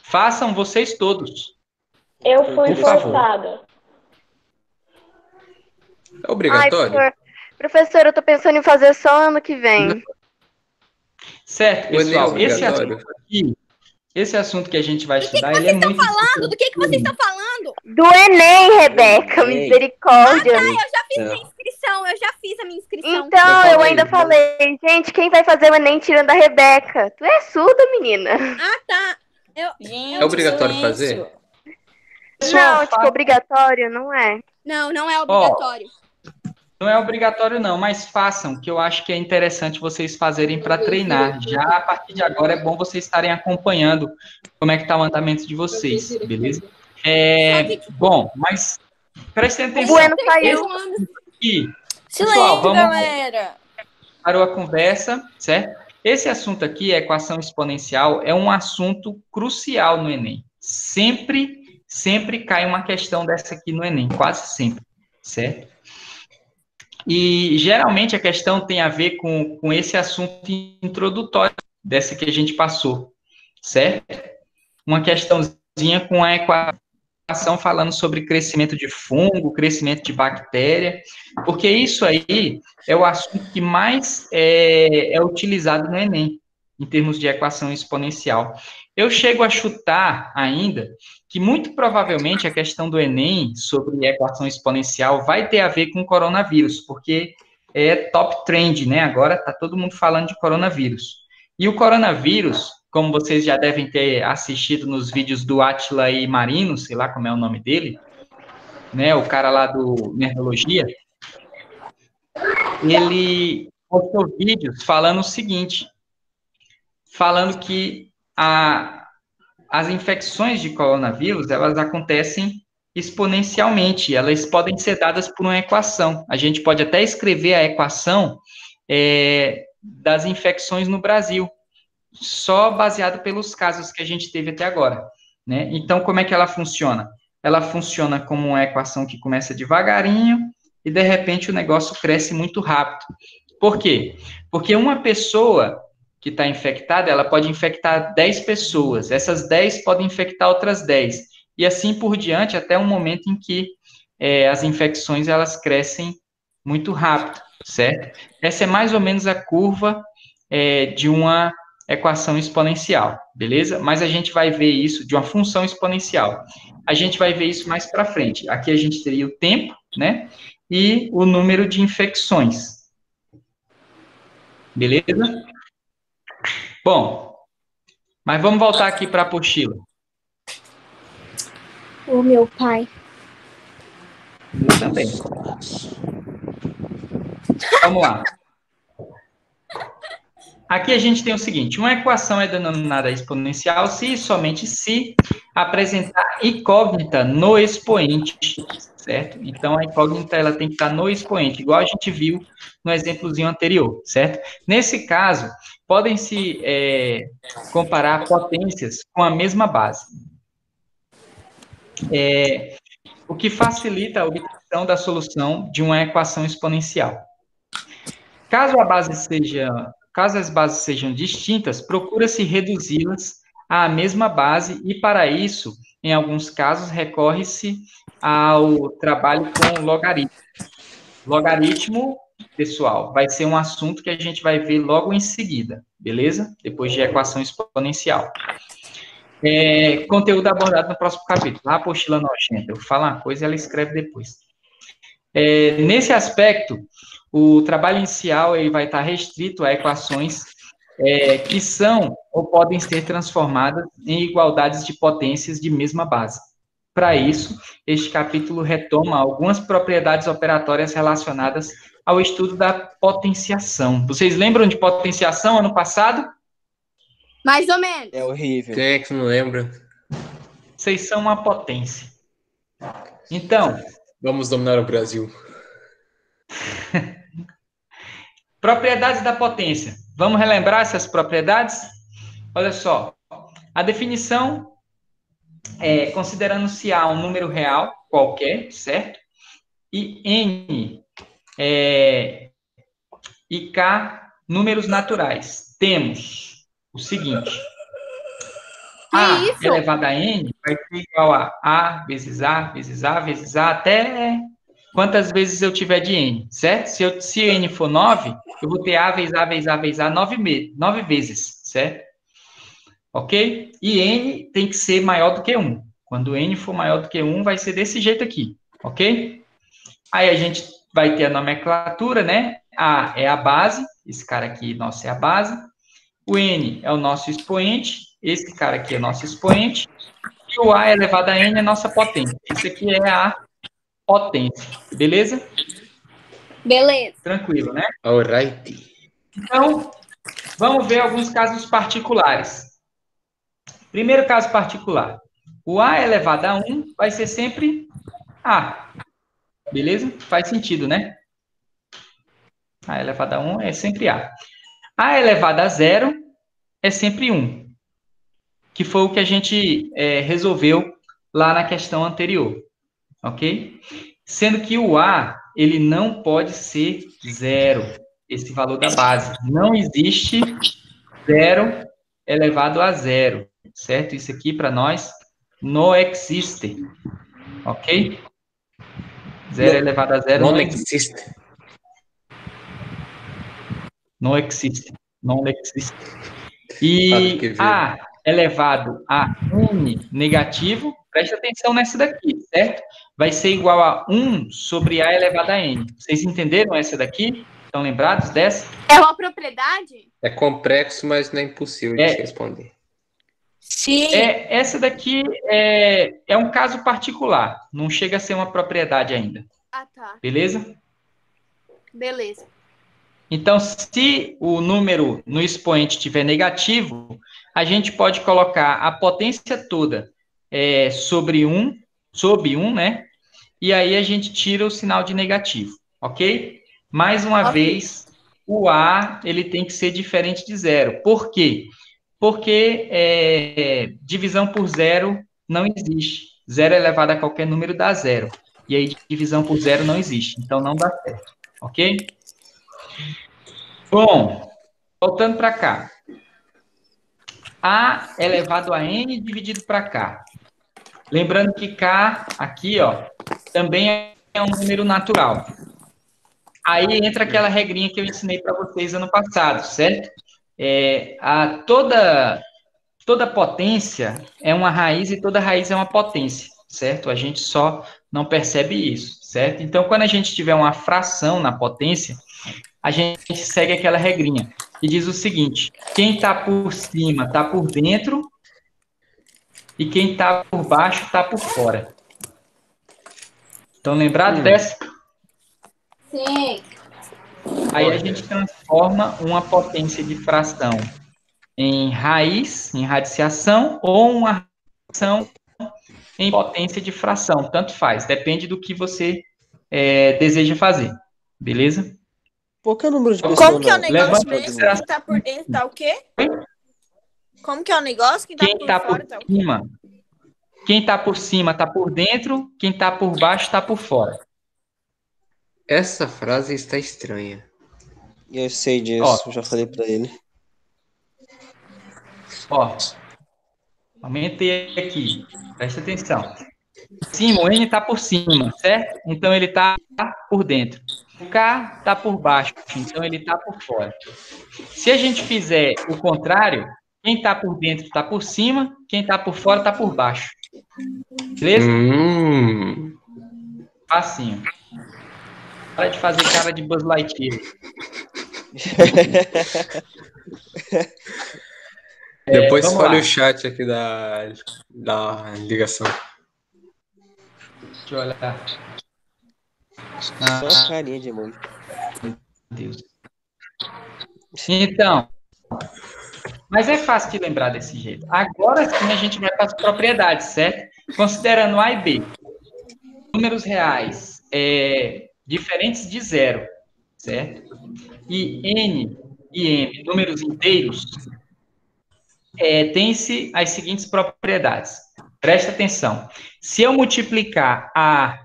Façam vocês todos. Eu fui Por favor. forçada. É Ai, obrigatório? professor, professor, eu tô pensando em fazer só ano que vem. Certo, é pessoal? Esse obrigatório? assunto aqui, esse assunto que a gente vai Do que, que estudar, vocês ele é estão muito falando? Do que, que vocês estão falando? Do Enem, Rebeca, Enem. misericórdia. Eu já fiz É. minha inscrição, eu já fiz a minha inscrição. Então, Eu eu ainda né? falei, gente, quem vai fazer o Enem tirando a Rebeca? Tu é surda, menina? Ah, tá. Gente, É obrigatório silêncio. fazer? Pessoal, Não, tipo, fa- obrigatório, não é. Não, não é obrigatório. Não é obrigatório, não, mas façam, que eu acho que é interessante vocês fazerem para treinar. Já a partir de agora é bom vocês estarem acompanhando como é que está o andamento de vocês, beleza? É, bom, mas prestem O atenção. Bueno saiu. aqui Silêncio, Pessoal, vamos- galera. parou a conversa, certo? Esse assunto aqui, a equação exponencial, é um assunto crucial no Enem. Sempre, sempre cai uma questão dessa aqui no Enem, quase sempre, certo? E geralmente a questão tem a ver com, com esse assunto introdutório dessa que a gente passou, certo? Uma questãozinha com a equação falando sobre crescimento de fungo, crescimento de bactéria, porque isso aí é o assunto que mais é, é utilizado no Enem, em termos de equação exponencial. Eu chego a chutar ainda que muito provavelmente a questão do Enem sobre equação exponencial vai ter a ver com coronavírus, porque é top trend, né? Agora está todo mundo falando de coronavírus. E o coronavírus, como vocês já devem ter assistido nos vídeos do Atila e Marino, sei lá como é o nome dele, né? O cara lá do Nerdologia, ele postou vídeos falando o seguinte, falando que a, as infecções de coronavírus, elas acontecem exponencialmente, elas podem ser dadas por uma equação. A gente pode até escrever a equação é, das infecções no Brasil, só baseado pelos casos que a gente teve até agora. Né? Então, como é que ela funciona? Ela funciona como uma equação que começa devagarinho e, de repente, o negócio cresce muito rápido. Por quê? Porque uma pessoa que está infectada, ela pode infectar 10 pessoas. Essas 10 podem infectar outras 10. E assim por diante, até um momento em que é, as infecções elas crescem muito rápido, certo? Essa é mais ou menos a curva é, de uma equação exponencial, beleza? Mas a gente vai ver isso de uma função exponencial. A gente vai ver isso mais para frente. Aqui a gente teria o tempo, né? E o número de infecções. Beleza? Bom, mas vamos voltar aqui para a apostila. O meu pai. Eu também. Vamos lá. Aqui a gente tem o seguinte: uma equação é denominada exponencial se e somente se apresentar incógnita no expoente, certo? Então a incógnita ela tem que estar no expoente, igual a gente viu no exemplozinho anterior, certo? Nesse caso, podem se é, comparar potências com a mesma base, é, o que facilita a obtenção da solução de uma equação exponencial. Caso a base seja Caso as bases sejam distintas, procura-se reduzi-las à mesma base e, para isso, em alguns casos, recorre-se ao trabalho com logaritmo. Logaritmo, pessoal, vai ser um assunto que a gente vai ver logo em seguida, beleza? Depois de equação exponencial. É, conteúdo abordado no próximo capítulo. A apostila nojenta. Eu falo uma coisa e ela escreve depois. É, nesse aspecto, o trabalho inicial ele vai estar restrito a equações é, que são ou podem ser transformadas em igualdades de potências de mesma base. Para isso, este capítulo retoma algumas propriedades operatórias relacionadas ao estudo da potenciação. Vocês lembram de potenciação ano passado? Mais ou menos. É horrível. Quem é que não lembra? Vocês são uma potência. Então. Vamos dominar o Brasil. Propriedades da potência. Vamos relembrar essas propriedades? Olha só. A definição é considerando-se A um número real qualquer, certo? E N é, e K números naturais. Temos o seguinte. A isso? elevado a N vai ser igual a A vezes A vezes A vezes A até quantas vezes eu tiver de N, certo? Se, eu, se N for 9, eu vou ter A vezes A vezes A vezes A 9, 9 vezes, certo? Ok? E N tem que ser maior do que 1. Quando N for maior do que 1, vai ser desse jeito aqui, ok? Aí a gente vai ter a nomenclatura, né? A é a base, esse cara aqui, nosso, é a base. O N é o nosso expoente, esse cara aqui é nosso expoente. E o A elevado a N é nossa potência. Esse aqui é a potência. Beleza? Beleza. Tranquilo, né? Alright. Então, vamos ver alguns casos particulares. Primeiro caso particular. O A elevado a 1 vai ser sempre A. Beleza? Faz sentido, né? A elevado a 1 é sempre A. A elevado a 0 é sempre 1. Que foi o que a gente é, resolveu lá na questão anterior ok? Sendo que o A, ele não pode ser zero, esse valor da base. Não existe zero elevado a zero, certo? Isso aqui, para nós, não existe, ok? Zero não, elevado a zero não, não existe. existe. Não existe. Não existe. E A elevado a N negativo, preste atenção nessa daqui, certo? vai ser igual a 1 sobre A elevado a N. Vocês entenderam essa daqui? Estão lembrados dessa? É uma propriedade? É complexo, mas não é impossível é, de responder. Sim. É, essa daqui é, é um caso particular. Não chega a ser uma propriedade ainda. Ah, tá. Beleza? Beleza. Então, se o número no expoente estiver negativo, a gente pode colocar a potência toda é, sobre 1, sob 1, né? E aí a gente tira o sinal de negativo, ok? Mais uma Ok. vez, o A ele tem que ser diferente de zero. Por quê? Porque é, divisão por zero não existe. Zero elevado a qualquer número dá zero. E aí divisão por zero não existe. Então não dá certo, ok? Bom, voltando para cá. A elevado a n dividido para cá. Lembrando que K, aqui, ó, também é um número natural. Aí entra aquela regrinha que eu ensinei para vocês ano passado, certo? É, a, toda, toda potência é uma raiz e toda raiz é uma potência, certo? A gente só não percebe isso, certo? Então, quando a gente tiver uma fração na potência, a gente segue aquela regrinha que diz o seguinte: quem está por cima está por dentro e quem está por baixo está por fora. Estão lembrados dessa? Sim. Aí a gente transforma uma potência de fração em raiz, em radiciação, ou uma fração em potência de fração. Tanto faz, depende do que você é, deseja fazer. Beleza? Qual que é o número de pessoas? Como que é o negócio mesmo? consideração- Quem tá por dentro tá o quê? Como que é o negócio? Quem tá Quem por está por fora tá o quê? cima, quem está por cima está por dentro, quem está por baixo está por fora. Essa frase está estranha. Eu sei disso, Ó. eu já falei pra ele. Ó, aumentei aqui, presta atenção. Cima, o N está por cima, certo? Então ele está por dentro. O K está por baixo, então ele está por fora. Se a gente fizer o contrário, quem está por dentro está por cima, quem está por fora está por baixo. Beleza? Hum. Facinho. Para de fazer cara de Buzz Lightyear. É, Depois olha lá. o chat aqui da, da ligação. Deixa eu olhar. Só a carinha de mãe. Deus. Então, mas é fácil de lembrar desse jeito. Agora sim a gente vai para as propriedades, certo? Considerando A e B. Números reais é, diferentes de zero, certo? E N e M, números inteiros, é, tem-se as seguintes propriedades. Presta atenção. Se eu multiplicar A,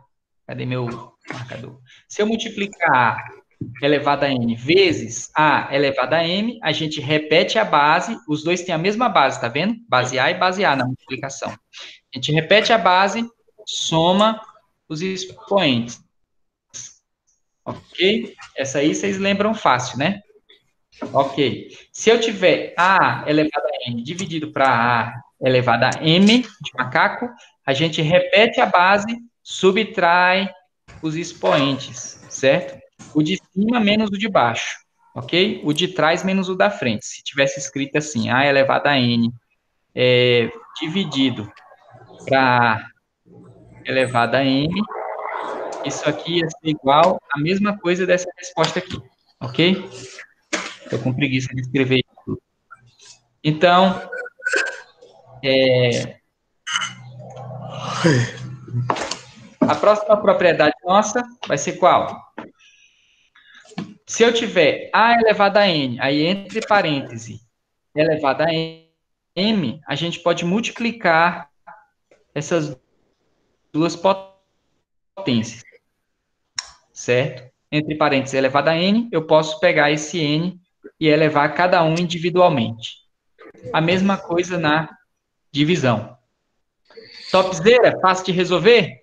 cadê meu marcador? Se eu multiplicar A elevado a n vezes a elevado a m, a gente repete a base, os dois têm a mesma base, tá vendo? Base A e base A na multiplicação. A gente repete a base, soma os expoentes. Ok? Essa aí vocês lembram fácil, né? Ok. Se eu tiver A elevado a n dividido para A elevado a m de macaco, a gente repete a base, subtrai os expoentes, certo? O de cima menos o de baixo, ok? O de trás menos o da frente. Se tivesse escrito assim, A elevado a N é, dividido para elevado a N, isso aqui ia ser igual a mesma coisa dessa resposta aqui, ok? Estou com preguiça de escrever isso. Então, é, a próxima propriedade nossa vai ser qual? Se eu tiver A elevado a N, aí entre parênteses, elevado a M, a gente pode multiplicar essas duas potências. Certo? Entre parênteses, elevado a N, eu posso pegar esse N e elevar cada um individualmente. A mesma coisa na divisão. Topzera, fácil de resolver?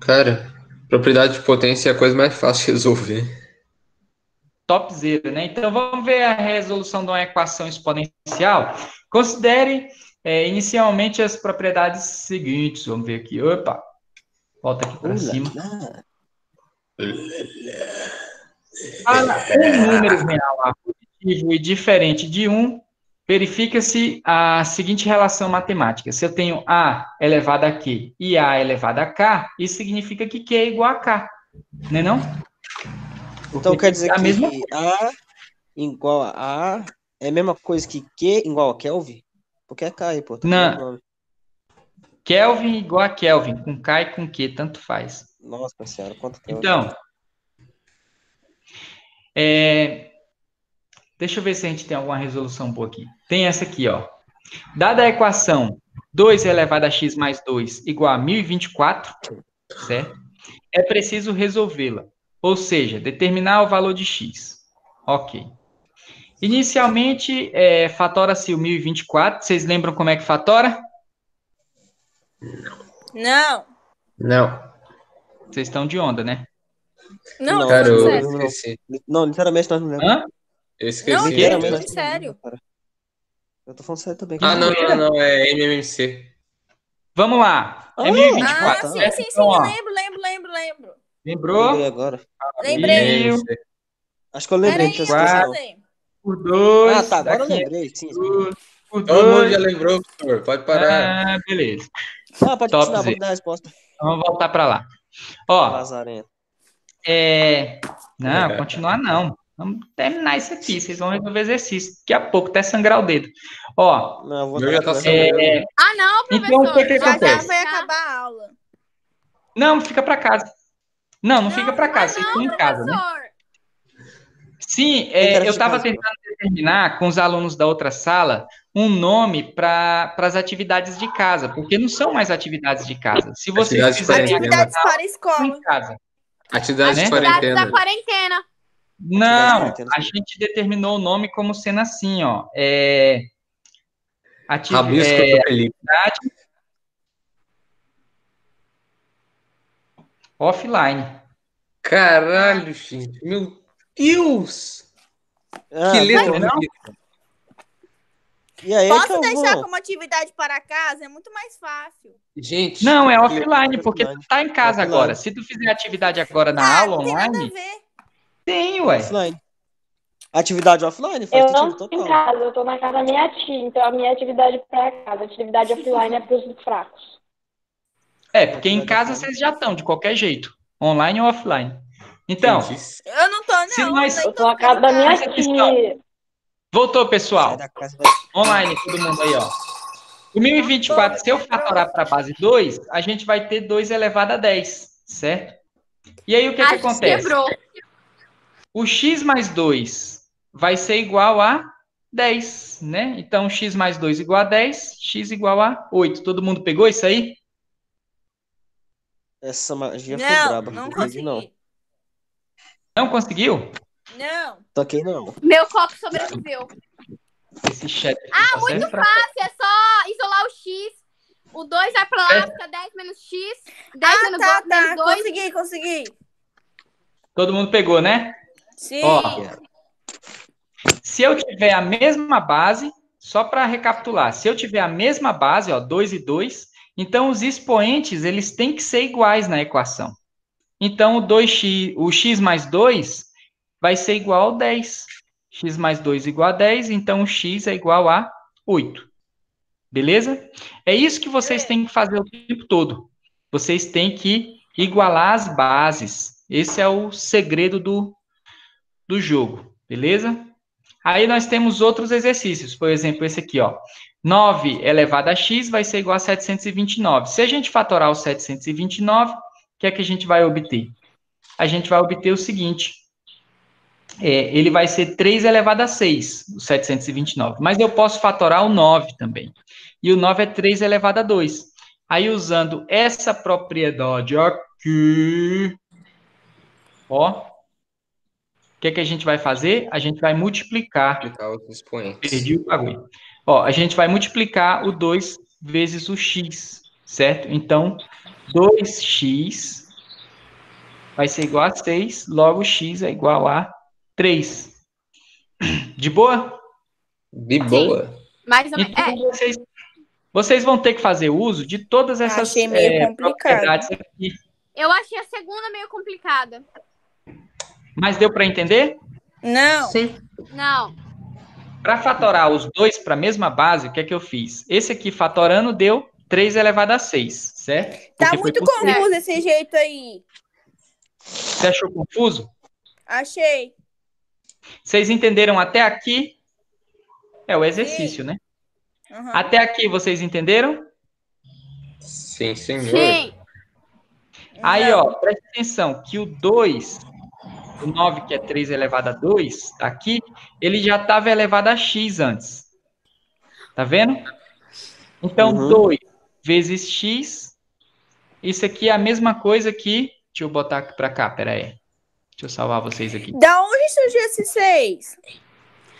Cara, propriedade de potência é a coisa mais fácil de resolver. topzera, né? Então vamos ver a resolução de uma equação exponencial. Considere é, inicialmente as propriedades seguintes. Vamos ver aqui. Opa! Volta aqui para cima. Para um número real A positivo e diferente de 1, verifica-se a seguinte relação matemática. Se eu tenho A elevado a Q e A elevado a K, isso significa que Q é igual a K. Não é não? Então Porque quer dizer é a que mesma A igual a A é a mesma coisa que Q igual a Kelvin? Porque é K aí, pô. Não. Kelvin igual a Kelvin, com K e com Q, tanto faz. Nossa senhora, quanto Kelvin. Então, é, deixa eu ver se a gente tem alguma resolução boa aqui. Tem essa aqui, ó. Dada a equação 2 elevado a x mais 2 igual a 1024, certo? É preciso resolvê-la. Ou seja, determinar o valor de x. Ok. Inicialmente, é, fatora-se o 1024. Vocês lembram como é que fatora? Não. Não. Vocês estão de onda, né? Não, Não, Cara, eu sério. esqueci. Não, literalmente nós não lembramos. Hã? Eu esqueci. Não, Literalmente sério. Eu tô falando sério também. Ah, não, não, não, é MMC. Vamos lá. É Ah, 1024. Ah, sim, sim, sim, Então, lembro, lembro, lembro, lembro. lembrou? Lembrei agora. Lembrei. Acho que eu lembrei. Peraí, falei. por 2. Ah, tá, agora eu lembrei. Sim. Por Todo mundo 2. já lembrou, professor. Pode parar. Ah, beleza. Ah, pode Top, continuar, vou dar a resposta. Então, Vamos voltar para lá. Ó, Lazarento. é... Não, continuar não. Vamos terminar isso aqui. Vocês vão resolver exercício. Daqui a pouco, até sangrar o dedo. Ó, Não, eu vou tá é... Ah, não, professor. Então, o que que Já, já acontece? Vai acabar a aula. Não, fica para casa. Não, não, fica para casa. Vocês estão em casa, né? Professor. Sim, Eu é, eu estava tentando determinar com os alunos da outra sala um nome para as atividades de casa, porque não são mais atividades de casa. Se vocês Atividades quarentena. Atividades para a escola. em casa. Atividade né? de Atividades da quarentena. Não, a gente determinou o nome como sendo assim, ó. É, ati- Rabisco é, Felipe. offline. Caralho, gente. Meu Deus! Ah, que letra não? bonita. E aí, Posso que eu deixar vou? como atividade para casa? É muito mais fácil. Gente. Não, é offline, porque tu tá em casa Offline. agora. Se tu fizer atividade agora na Ah, aula não tem nada a online, ver. tem, ué. Offline. Atividade offline faz Eu não tô em casa, eu tô na casa da minha tia, então a minha atividade pra casa, atividade offline é pros fracos. É, porque em casa vocês já estão, de qualquer jeito. Online ou offline. Então, Gente, Eu não tô, não. Se nós- nem Eu tô na casa da minha tia. Voltou, pessoal. Online, todo mundo aí, ó. O 1024, se eu fatorar para a base 2, a gente vai ter 2 elevado a 10, certo? E aí, o que, que Acho que acontece? quebrou. O x mais 2 vai ser igual a 10, né? Então, x mais 2 igual a 10, x igual a 8. Todo mundo pegou isso aí? Essa magia foi Não, braba. não entendi, não. consegui. Não conseguiu? Não. Toquei não. Meu copo sobreviveu. Esse chat aqui Ah, só muito pra- fácil. É só isolar o X. O 2 vai pra lá, É. fica 10 menos X. 10 Ah, menos tá, 2, tá. menos 2. Consegui, consegui. Todo mundo pegou, né? Sim. Ó, Se eu tiver a mesma base, só para recapitular, se eu tiver a mesma base, ó, 2 e 2, então os expoentes, eles têm que ser iguais na equação. Então, o, 2x, o x mais 2 vai ser igual a 10. x mais 2 igual a 10, então x é igual a 8. Beleza? É isso que vocês têm que fazer o tempo todo. Vocês têm que igualar as bases. Esse é o segredo do, do jogo. Beleza? Aí nós temos outros exercícios. Por exemplo, esse aqui, ó. 9 elevado a x vai ser igual a 729. Se a gente fatorar o 729, o que é que a gente vai obter? A gente vai obter o seguinte. É, ele vai ser 3 elevado a 6, o 729. Mas eu posso fatorar o 9 também. E o 9 é 3 elevado a 2. Aí, usando essa propriedade aqui, ó, o que, que a gente vai fazer? A gente vai multiplicar. Multiplicar os expoentes. Perdi o bagulho. Ó, a gente vai multiplicar o 2 vezes o x, certo? Então, 2x vai ser igual a 6, logo x é igual a 3. De boa? De boa. Mais ou menos. Então, É, vocês, vocês vão ter que fazer uso de todas essas Achei meio é, complicado. propriedades aqui. eu achei a segunda meio complicada. Mas deu para entender? Não. Sim. Não. Para fatorar os dois para a mesma base, o que é que eu fiz? Esse aqui fatorando deu 3 elevado a 6, certo? Tá Porque muito três. confuso esse jeito aí. Você achou confuso? Achei. Vocês entenderam até aqui? É o exercício, né? Aham. Até aqui vocês entenderam? Sim, senhor. Sim. Aí, Não. ó, presta atenção que o 2, o 9, que é 3 elevado a 2, aqui, ele já estava elevado a x antes. Tá vendo? Então, Uhum. 2 vezes x, isso aqui é a mesma coisa que... Deixa eu botar aqui pra cá, pera aí. Deixa eu salvar vocês aqui. Da onde surgiu esse 6?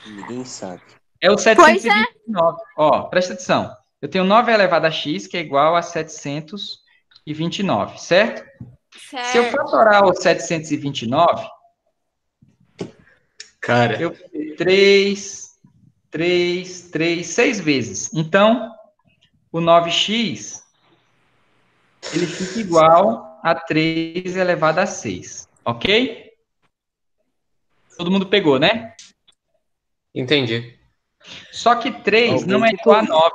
Ninguém sabe. É o Pois é. 729. Ó, presta atenção. Eu tenho 9 elevado a x, que é igual a 729, certo? Se eu Certo. fatorar o 729, Cara, eu 3, 3, 3, 6 vezes. Então, o 9x, ele fica igual a 3 elevado a 6, ok? Todo mundo pegou, né? entendi. Só que 3 Alguém não é igual a aí. 9.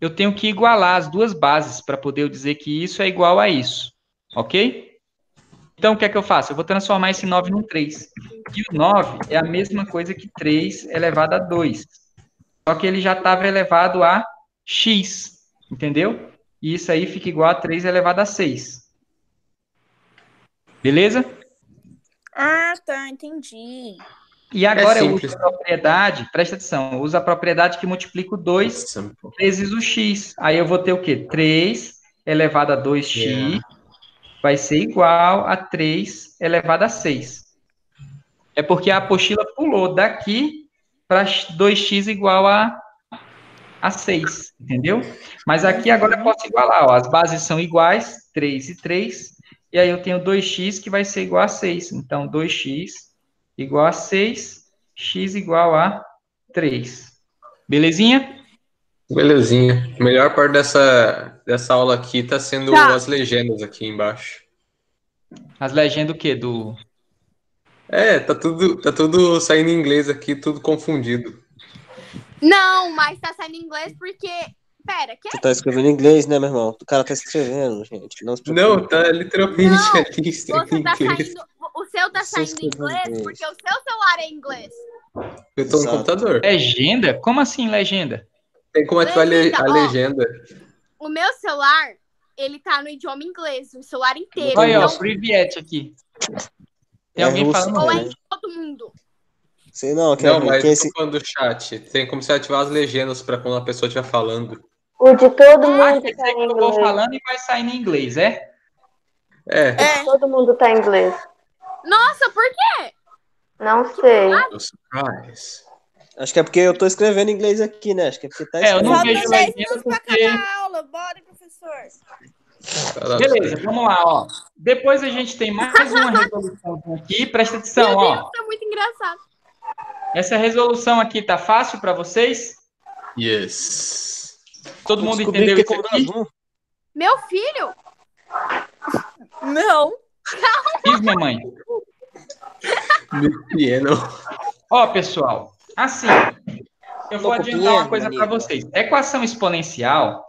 Eu tenho que igualar as duas bases para poder eu dizer que isso é igual a isso. Ok? Então, o que é que eu faço? Eu vou transformar esse 9 num 3. E o 9 é a mesma coisa que 3 elevado a 2. Só que ele já estava elevado a x. Entendeu? E isso aí fica igual a 3 elevado a 6. Beleza? Ah, tá, entendi. E agora eu uso a propriedade, presta atenção, eu uso a propriedade que multiplica o 2 Sample. vezes o x. Aí eu vou ter o quê? 3 elevado a 2x Yeah. vai ser igual a 3 elevado a 6. É porque a apostila pulou daqui para 2x igual a, a 6, entendeu? Mas aqui agora eu posso igualar, ó, as bases são iguais, 3 e 3, e aí eu tenho 2x que vai ser igual a 6. Então, 2x igual a 6, x igual a 3. Belezinha? Belezinha. A melhor parte dessa, dessa aula aqui tá sendo Tá. as legendas aqui embaixo. As legendas o quê? Do... É, tá tudo, tá tudo saindo em inglês aqui, tudo confundido. Não, mas tá saindo em inglês porque. Pera, que Tu tá escrevendo em inglês, né, meu irmão? O cara tá escrevendo, gente. Não. Não, tá literalmente Não, escrito você em tá inglês. saindo. O seu tá Você saindo em inglês inglês. porque o seu celular é em inglês. Eu tô no Exato. computador. Legenda? Como assim legenda? Tem como ativar a le- Legenda, a ó. O meu celular, ele tá no idioma inglês, o celular inteiro. Olha, ó, então, Priviet aqui. Tem É alguém russo, falando? ou é em todo mundo. Sei não, que Não, é, mas que esse... falando do chat. Tem como você ativar as legendas pra quando a pessoa estiver falando. O de todo Ah, mundo quer tá que eu vou falando e vai sair em inglês, é? É, É. Todo mundo tá em inglês. Nossa, por quê? Não sei. surprise. Acho que é porque eu tô escrevendo em inglês aqui, né? Acho que é porque tá É, eu não vejo Faltam 10 legenda minutos pra porque... aula. Bora, professor. Beleza, vamos lá, ó. Depois a gente tem mais uma resolução aqui. Presta atenção, Meu ó. Deus, tá muito engraçado. Essa resolução aqui tá fácil para vocês? Yes. Todo Eu mundo entendeu que isso é aqui? zoom. Meu filho? Não. Fiz, minha mãe. Meu piano. Ó, pessoal, assim, eu vou adiantar uma coisa para vocês. Equação exponencial,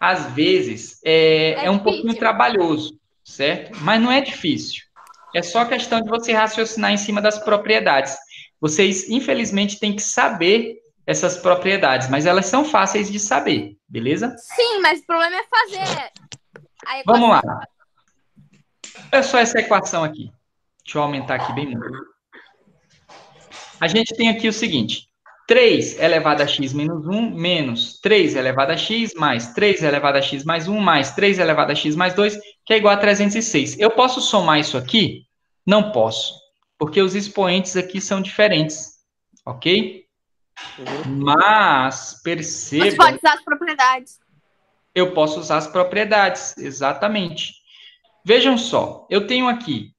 às vezes, é, É é um pouquinho trabalhoso, certo? Mas não é difícil. É só questão de você raciocinar em cima das propriedades. Vocês, infelizmente, têm que saber essas propriedades, mas elas são fáceis de saber, beleza? Sim, mas o problema é fazer. Vamos lá. Olha só essa equação aqui. Deixa eu aumentar aqui bem muito. A gente tem aqui o seguinte: 3 elevado a x menos 1 menos 3 elevado a x mais 3 elevado a x mais 1 mais 3 elevado a x mais 2, que é igual a 306. Eu posso somar isso aqui? Não posso, porque os expoentes aqui são diferentes, ok? Uhum. Mas, Você percebam pode usar as propriedades. eu posso usar as propriedades, exatamente. Vejam só, eu tenho aqui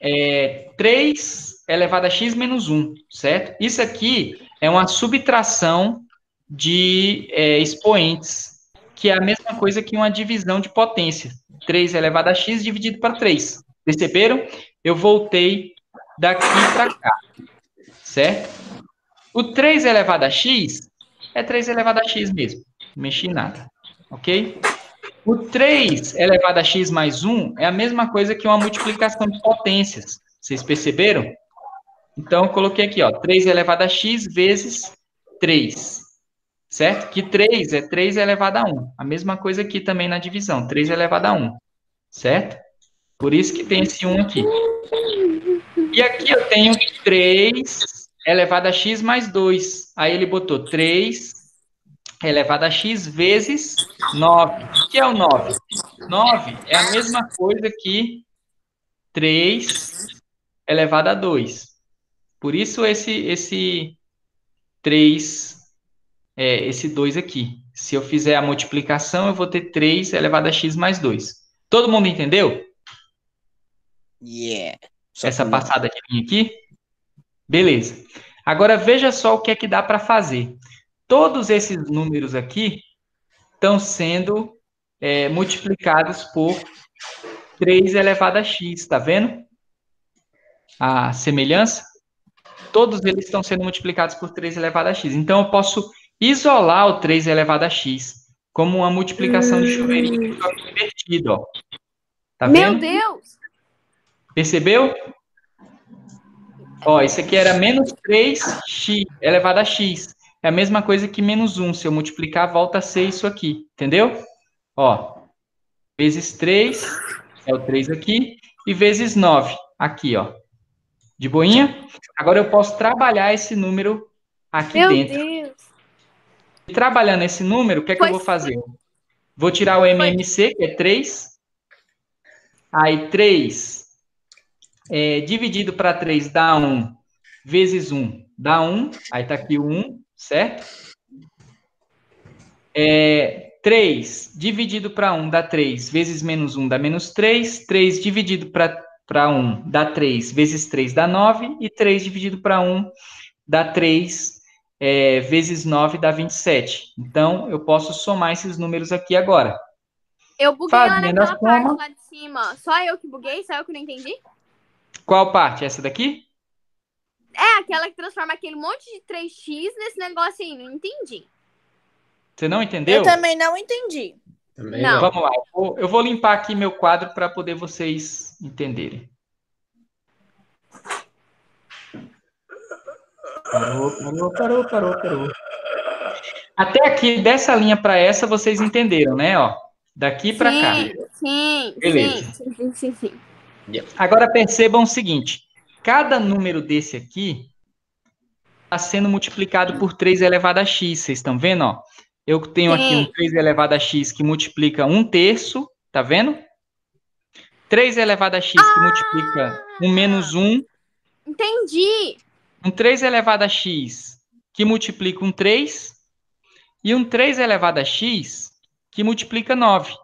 é, 3 elevado a x menos 1, certo? Isso aqui é uma subtração de é, expoentes, que é a mesma coisa que uma divisão de potência. 3 elevado a x dividido para 3. Perceberam? Eu voltei daqui para cá, certo? O 3 elevado a x é 3 elevado a x mesmo. Não mexi em nada ok? O 3 elevado a x mais 1 é a mesma coisa que uma multiplicação de potências, Vocês perceberam? Então, eu coloquei aqui, ó, 3 elevado a x vezes 3. Certo? Que 3 é 3 elevado a 1. A mesma coisa aqui também na divisão, 3 elevado a 1. Certo? Por isso que tem esse 1 aqui. E aqui eu tenho 3 elevado a x mais 2. Aí ele botou 3 elevado a x vezes 9. O que é o 9? 9 é a mesma coisa que 3 elevado a 2. Por isso esse esse 3, é, esse 2 aqui. Se eu fizer a multiplicação, eu vou ter 3 elevado a x mais 2. Todo mundo entendeu? Yeah. Só Essa passada de linha aqui? Beleza. Agora veja só o que é que dá para fazer. Todos esses números aqui estão sendo é, multiplicados por 3 elevado a x, tá vendo? A semelhança? Todos eles estão sendo multiplicados por 3 elevado a x. Então, eu posso isolar o 3 elevado a x como uma multiplicação de chuveirinho invertido, ó. Tá Meu vendo? Deus! Percebeu? Ó, isso aqui era menos 3x elevado a x. É a mesma coisa que menos 1. Se eu multiplicar, volta a ser isso aqui. Entendeu? Ó, vezes 3, é o 3 aqui, e vezes 9, aqui, ó. De boinha? Agora eu posso trabalhar esse número aqui Meu dentro. Deus! E trabalhando esse número, o que é que eu vou fazer? Vou tirar o MMC, que é 3. Aí, 3 é, dividido para 3 dá 1, vezes 1 dá 1. Aí tá aqui o 1, certo? É, 3 dividido para 1 dá 3, vezes menos 1 dá menos 3. 3 dividido para 1 dá 3, vezes 3 dá 9. E 3 dividido para 1 dá 3, é, vezes 9 dá 27. Então, eu posso somar esses números aqui agora. Eu buguei lá Fazendo naquela a parte lá de cima. Só eu que buguei? Só eu que não entendi? Qual parte? Essa daqui? É, aquela que transforma aquele monte de 3x nesse negócio aí. Não entendi. Você não entendeu? Eu também não entendi. Também Não. Vamos lá. eu vou- Eu vou limpar aqui meu quadro para poder vocês entenderem. Parou, parou, parou, parou, parou. Até aqui, dessa linha para essa, vocês entenderam, né? Ó, daqui para cá. Sim, sim, Beleza. sim, sim, sim, sim. Agora percebam o seguinte: cada número desse aqui está sendo multiplicado por 3 elevado a x. Vocês estão vendo? Ó? Eu tenho aqui Sim. um 3 elevado a x que multiplica 1 terço, tá vendo? 3 elevado a x que multiplica 1 menos 1. Entendi. Um 3 elevado a x que multiplica um 3. E um 3 elevado a x que multiplica 9.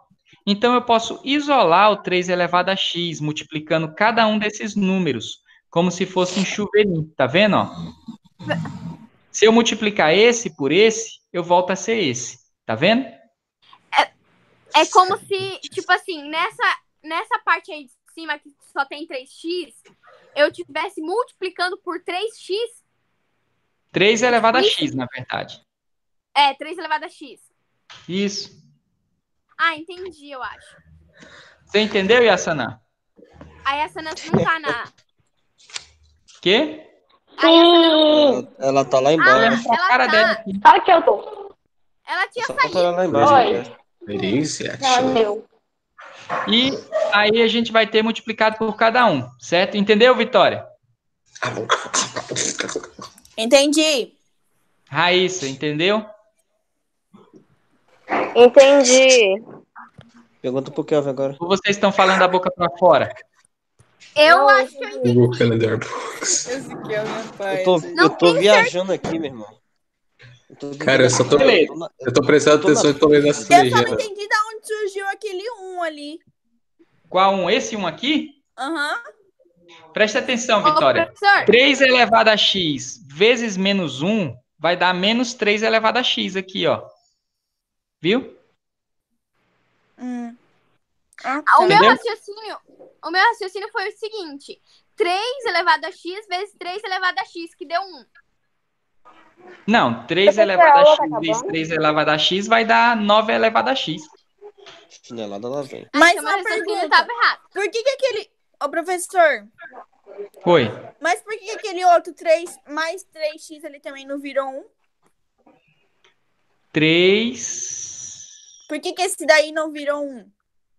Então, eu posso isolar o 3 elevado a x, multiplicando cada um desses números, como se fosse um chuveirinho. Tá vendo? Ó? Se eu multiplicar esse por esse, eu volto a ser esse. Tá vendo? É como se, tipo assim, nessa, nessa parte aí de cima que só tem 3x, eu tivesse multiplicando por 3x. 3 elevado a x, na verdade. É, 3 elevado a x. Isso. Ah, entendi, eu acho. Você entendeu, Yassana? Aí essa não não tá na. Quê? Não. Ela, ela tá lá embaixo. Olha a cara tá. dela aqui. Aqui eu tô. Ela tinha Só saído. ela lá embaixo. Oi. né? E aí a gente vai ter multiplicado por cada um, certo? Entendeu, Vitória? Entendi. Raíssa, entendeu? Entendi. Pergunta pro Kelvin agora. Ou vocês estão falando da boca para fora? Eu acho que eu entendi. Google Calendar Books. Esse aqui é o meu pai. Eu tô, Não eu tô viajando aqui, meu irmão. Eu tô Cara, eu só tô- na- Eu tô prestando Eu tô na- atenção e tô lendo essa Eu só não entendi da onde surgiu aquele um ali. Qual um? Esse um aqui? Aham. Presta atenção, Ô, Vitória. professor, 3 elevado a x vezes menos 1 vai dar menos 3 elevado a x aqui, ó. Viu? Hum. Ah, o meu Entendeu? raciocínio, o meu raciocínio foi o seguinte: 3 elevado a x vezes 3 elevado a x, que deu 1. Não, 3 Professor, elevado a aula tá x vezes acabando? 3 elevado a x vai dar 9 elevado a x. Chinelada lá vem. Mas uma raciocínio pergunta. tava errado. Por que que aquele... Ô, professor, Foi. Mas por que aquele outro 3 mais 3x ele também não virou 1? 3. Por que, que esse daí não virou 1?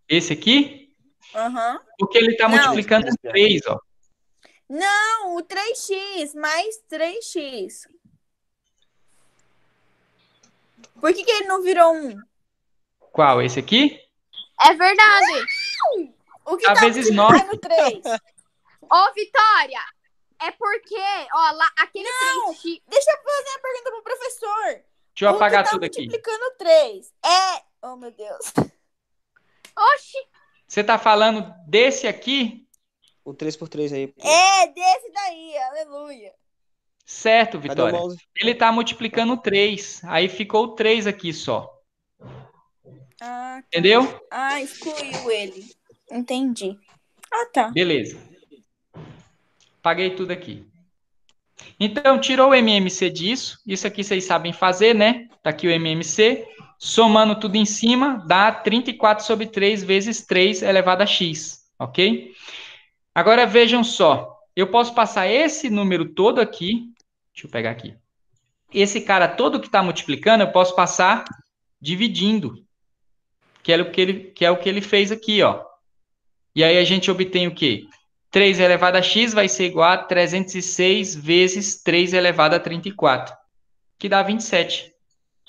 Esse aqui? Aham. Porque ele tá Não. multiplicando os 3, ó. Não, o 3x mais 3x. Por que, que ele não virou 1? Qual? Esse aqui? É verdade. O que A tá vezes multiplicando 3? Ô, Vitória, é porque, ó, lá, aquele Não. 3x... Deixa eu fazer a pergunta pro professor. Deixa eu o apagar que tá tudo aqui. multiplicando 3 é... Oh, meu Deus. Oxi, Você tá falando desse aqui? O 3x3 aí. É, desse daí, aleluia. Certo, Vitória. Ele tá multiplicando 3. Aí ficou 3 aqui só. Ah, tá. Entendeu? ah, excluiu ele. Entendi. Ah, tá. Beleza. Paguei tudo aqui. Então, tirou o MMC disso. Isso aqui vocês sabem fazer, né? Tá aqui o MMC. Somando tudo em cima, dá 34 sobre 3 vezes 3 elevado a x. Ok? Agora vejam só. Eu posso passar esse número todo aqui. Deixa eu pegar aqui. Esse cara todo que está multiplicando, eu posso passar dividindo. Que é o que ele, que é o que ele fez aqui, ó. E aí a gente obtém o quê? 3 elevado a x vai ser igual a 306 vezes 3 elevado a 34, que dá 27.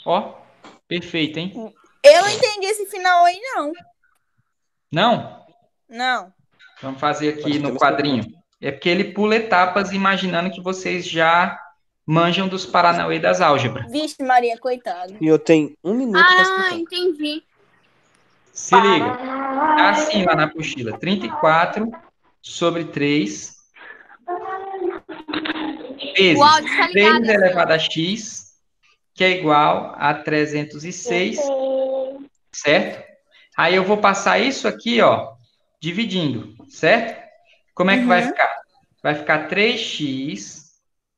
Ó, perfeito, hein? Eu não entendi esse final aí, não. Não? Não. Vamos fazer aqui no quadrinho. É porque ele pula etapas imaginando que vocês já manjam dos Paranauê das álgebras. Vixe, Maria, coitado. E eu tenho um minuto pra ah, explicar. entendi. Se liga. Tá assim lá na apostila. 34 sobre 3 vezes O áudio tá 3 ligado. elevado a x, que é igual a 306, certo? Aí eu vou passar isso aqui, ó, dividindo, certo? Como é que vai Uhum. ficar? Vai ficar 3x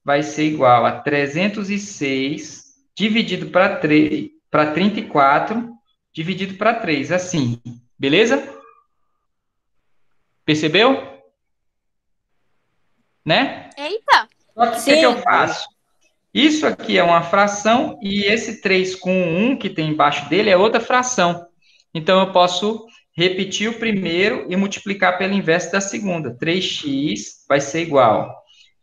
vai ser igual a 306 dividido para 3 para 34 dividido para 3, assim. Beleza? Percebeu? Né? Eita, Só que o que, que eu faço? Isso aqui é uma fração e esse 3 com 1 que tem embaixo dele é outra fração. Então, eu posso repetir o primeiro e multiplicar pelo inverso da segunda. 3x vai ser igual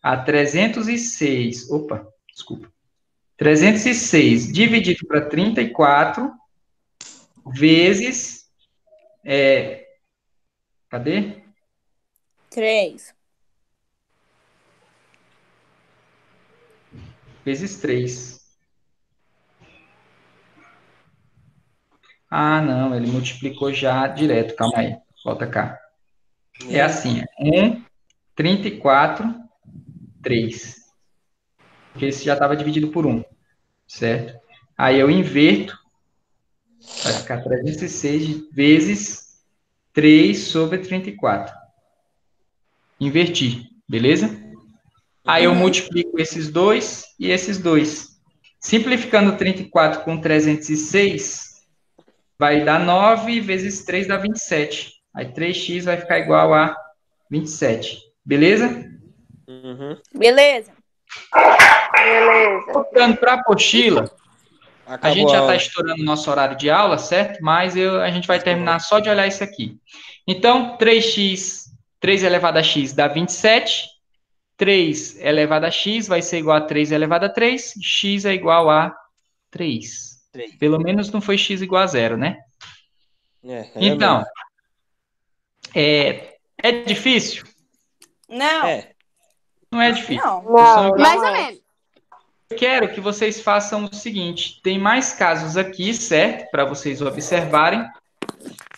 a 306, opa, desculpa, 306 dividido para 34 vezes, é, cadê? 3. Vezes 3. Ah, não, ele multiplicou já direto. Calma aí, volta cá. É assim, é 1, 34, 3. Porque esse já estava dividido por 1, certo? Aí eu inverto, vai ficar 306 vezes 3 sobre 34. Inverti, beleza? Aí eu multiplico esses dois e esses dois. Simplificando 34 com 306, vai dar 9 vezes 3 dá 27. Aí 3x vai ficar igual a 27. Beleza? Uhum. Beleza. Beleza. Voltando para a apostila, a gente já está estourando o nosso horário de aula, certo? Mas eu, a gente vai terminar só de olhar isso aqui. Então, 3x, 3 elevado a x dá 27. 3 elevado a x vai ser igual a 3 elevado a 3. x é igual a 3. Três. Pelo menos não foi x igual a zero, né? É, é Então, é, é difícil? Não. É. Não é difícil. Não. Não, mais ou é. menos. Eu quero que vocês façam o seguinte: tem mais casos aqui, certo? Para vocês observarem.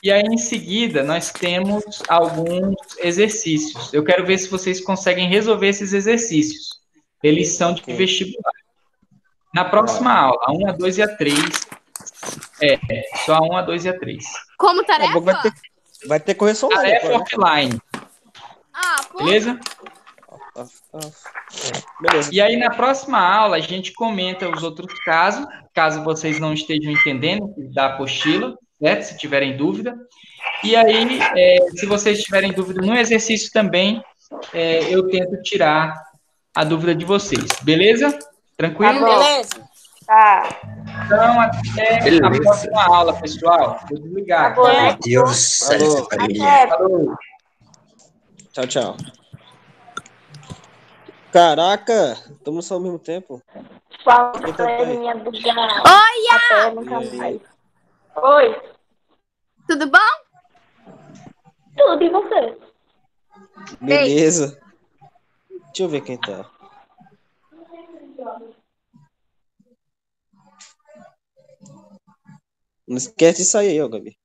E aí, em seguida, nós temos alguns exercícios. Eu quero ver se vocês conseguem resolver esses exercícios. Eles são de vestibular. Na próxima aula, a 1, a 2 e a 3. É, só a 1, a 2 e a 3. Como Daqui a pouco vai tarefa? ter, vai ter correção lá Tarefa depois, né? offline, Ah, pô. beleza? Beleza. E aí, na próxima aula, a gente comenta os outros casos, caso vocês não estejam entendendo da apostila, certo? Se tiverem dúvida. E aí, é, se vocês tiverem dúvida no exercício também, é, eu tento tirar a dúvida de vocês. Beleza? Tranquilo? Beleza. Tá. Então, até a Beleza. próxima aula, pessoal. Vou desligar. Tá né? Deus, Falou. família. Falou. Tchau, tchau. Caraca, estamos só ao mesmo tempo. Fala Eita, pra pai. ele, minha bugada. Oi, Até nunca E aí? mais. Oi, tudo bom? tudo e você? Beleza. Deixa eu ver quem tá. Não esquece de sair aí, ó, Gabi.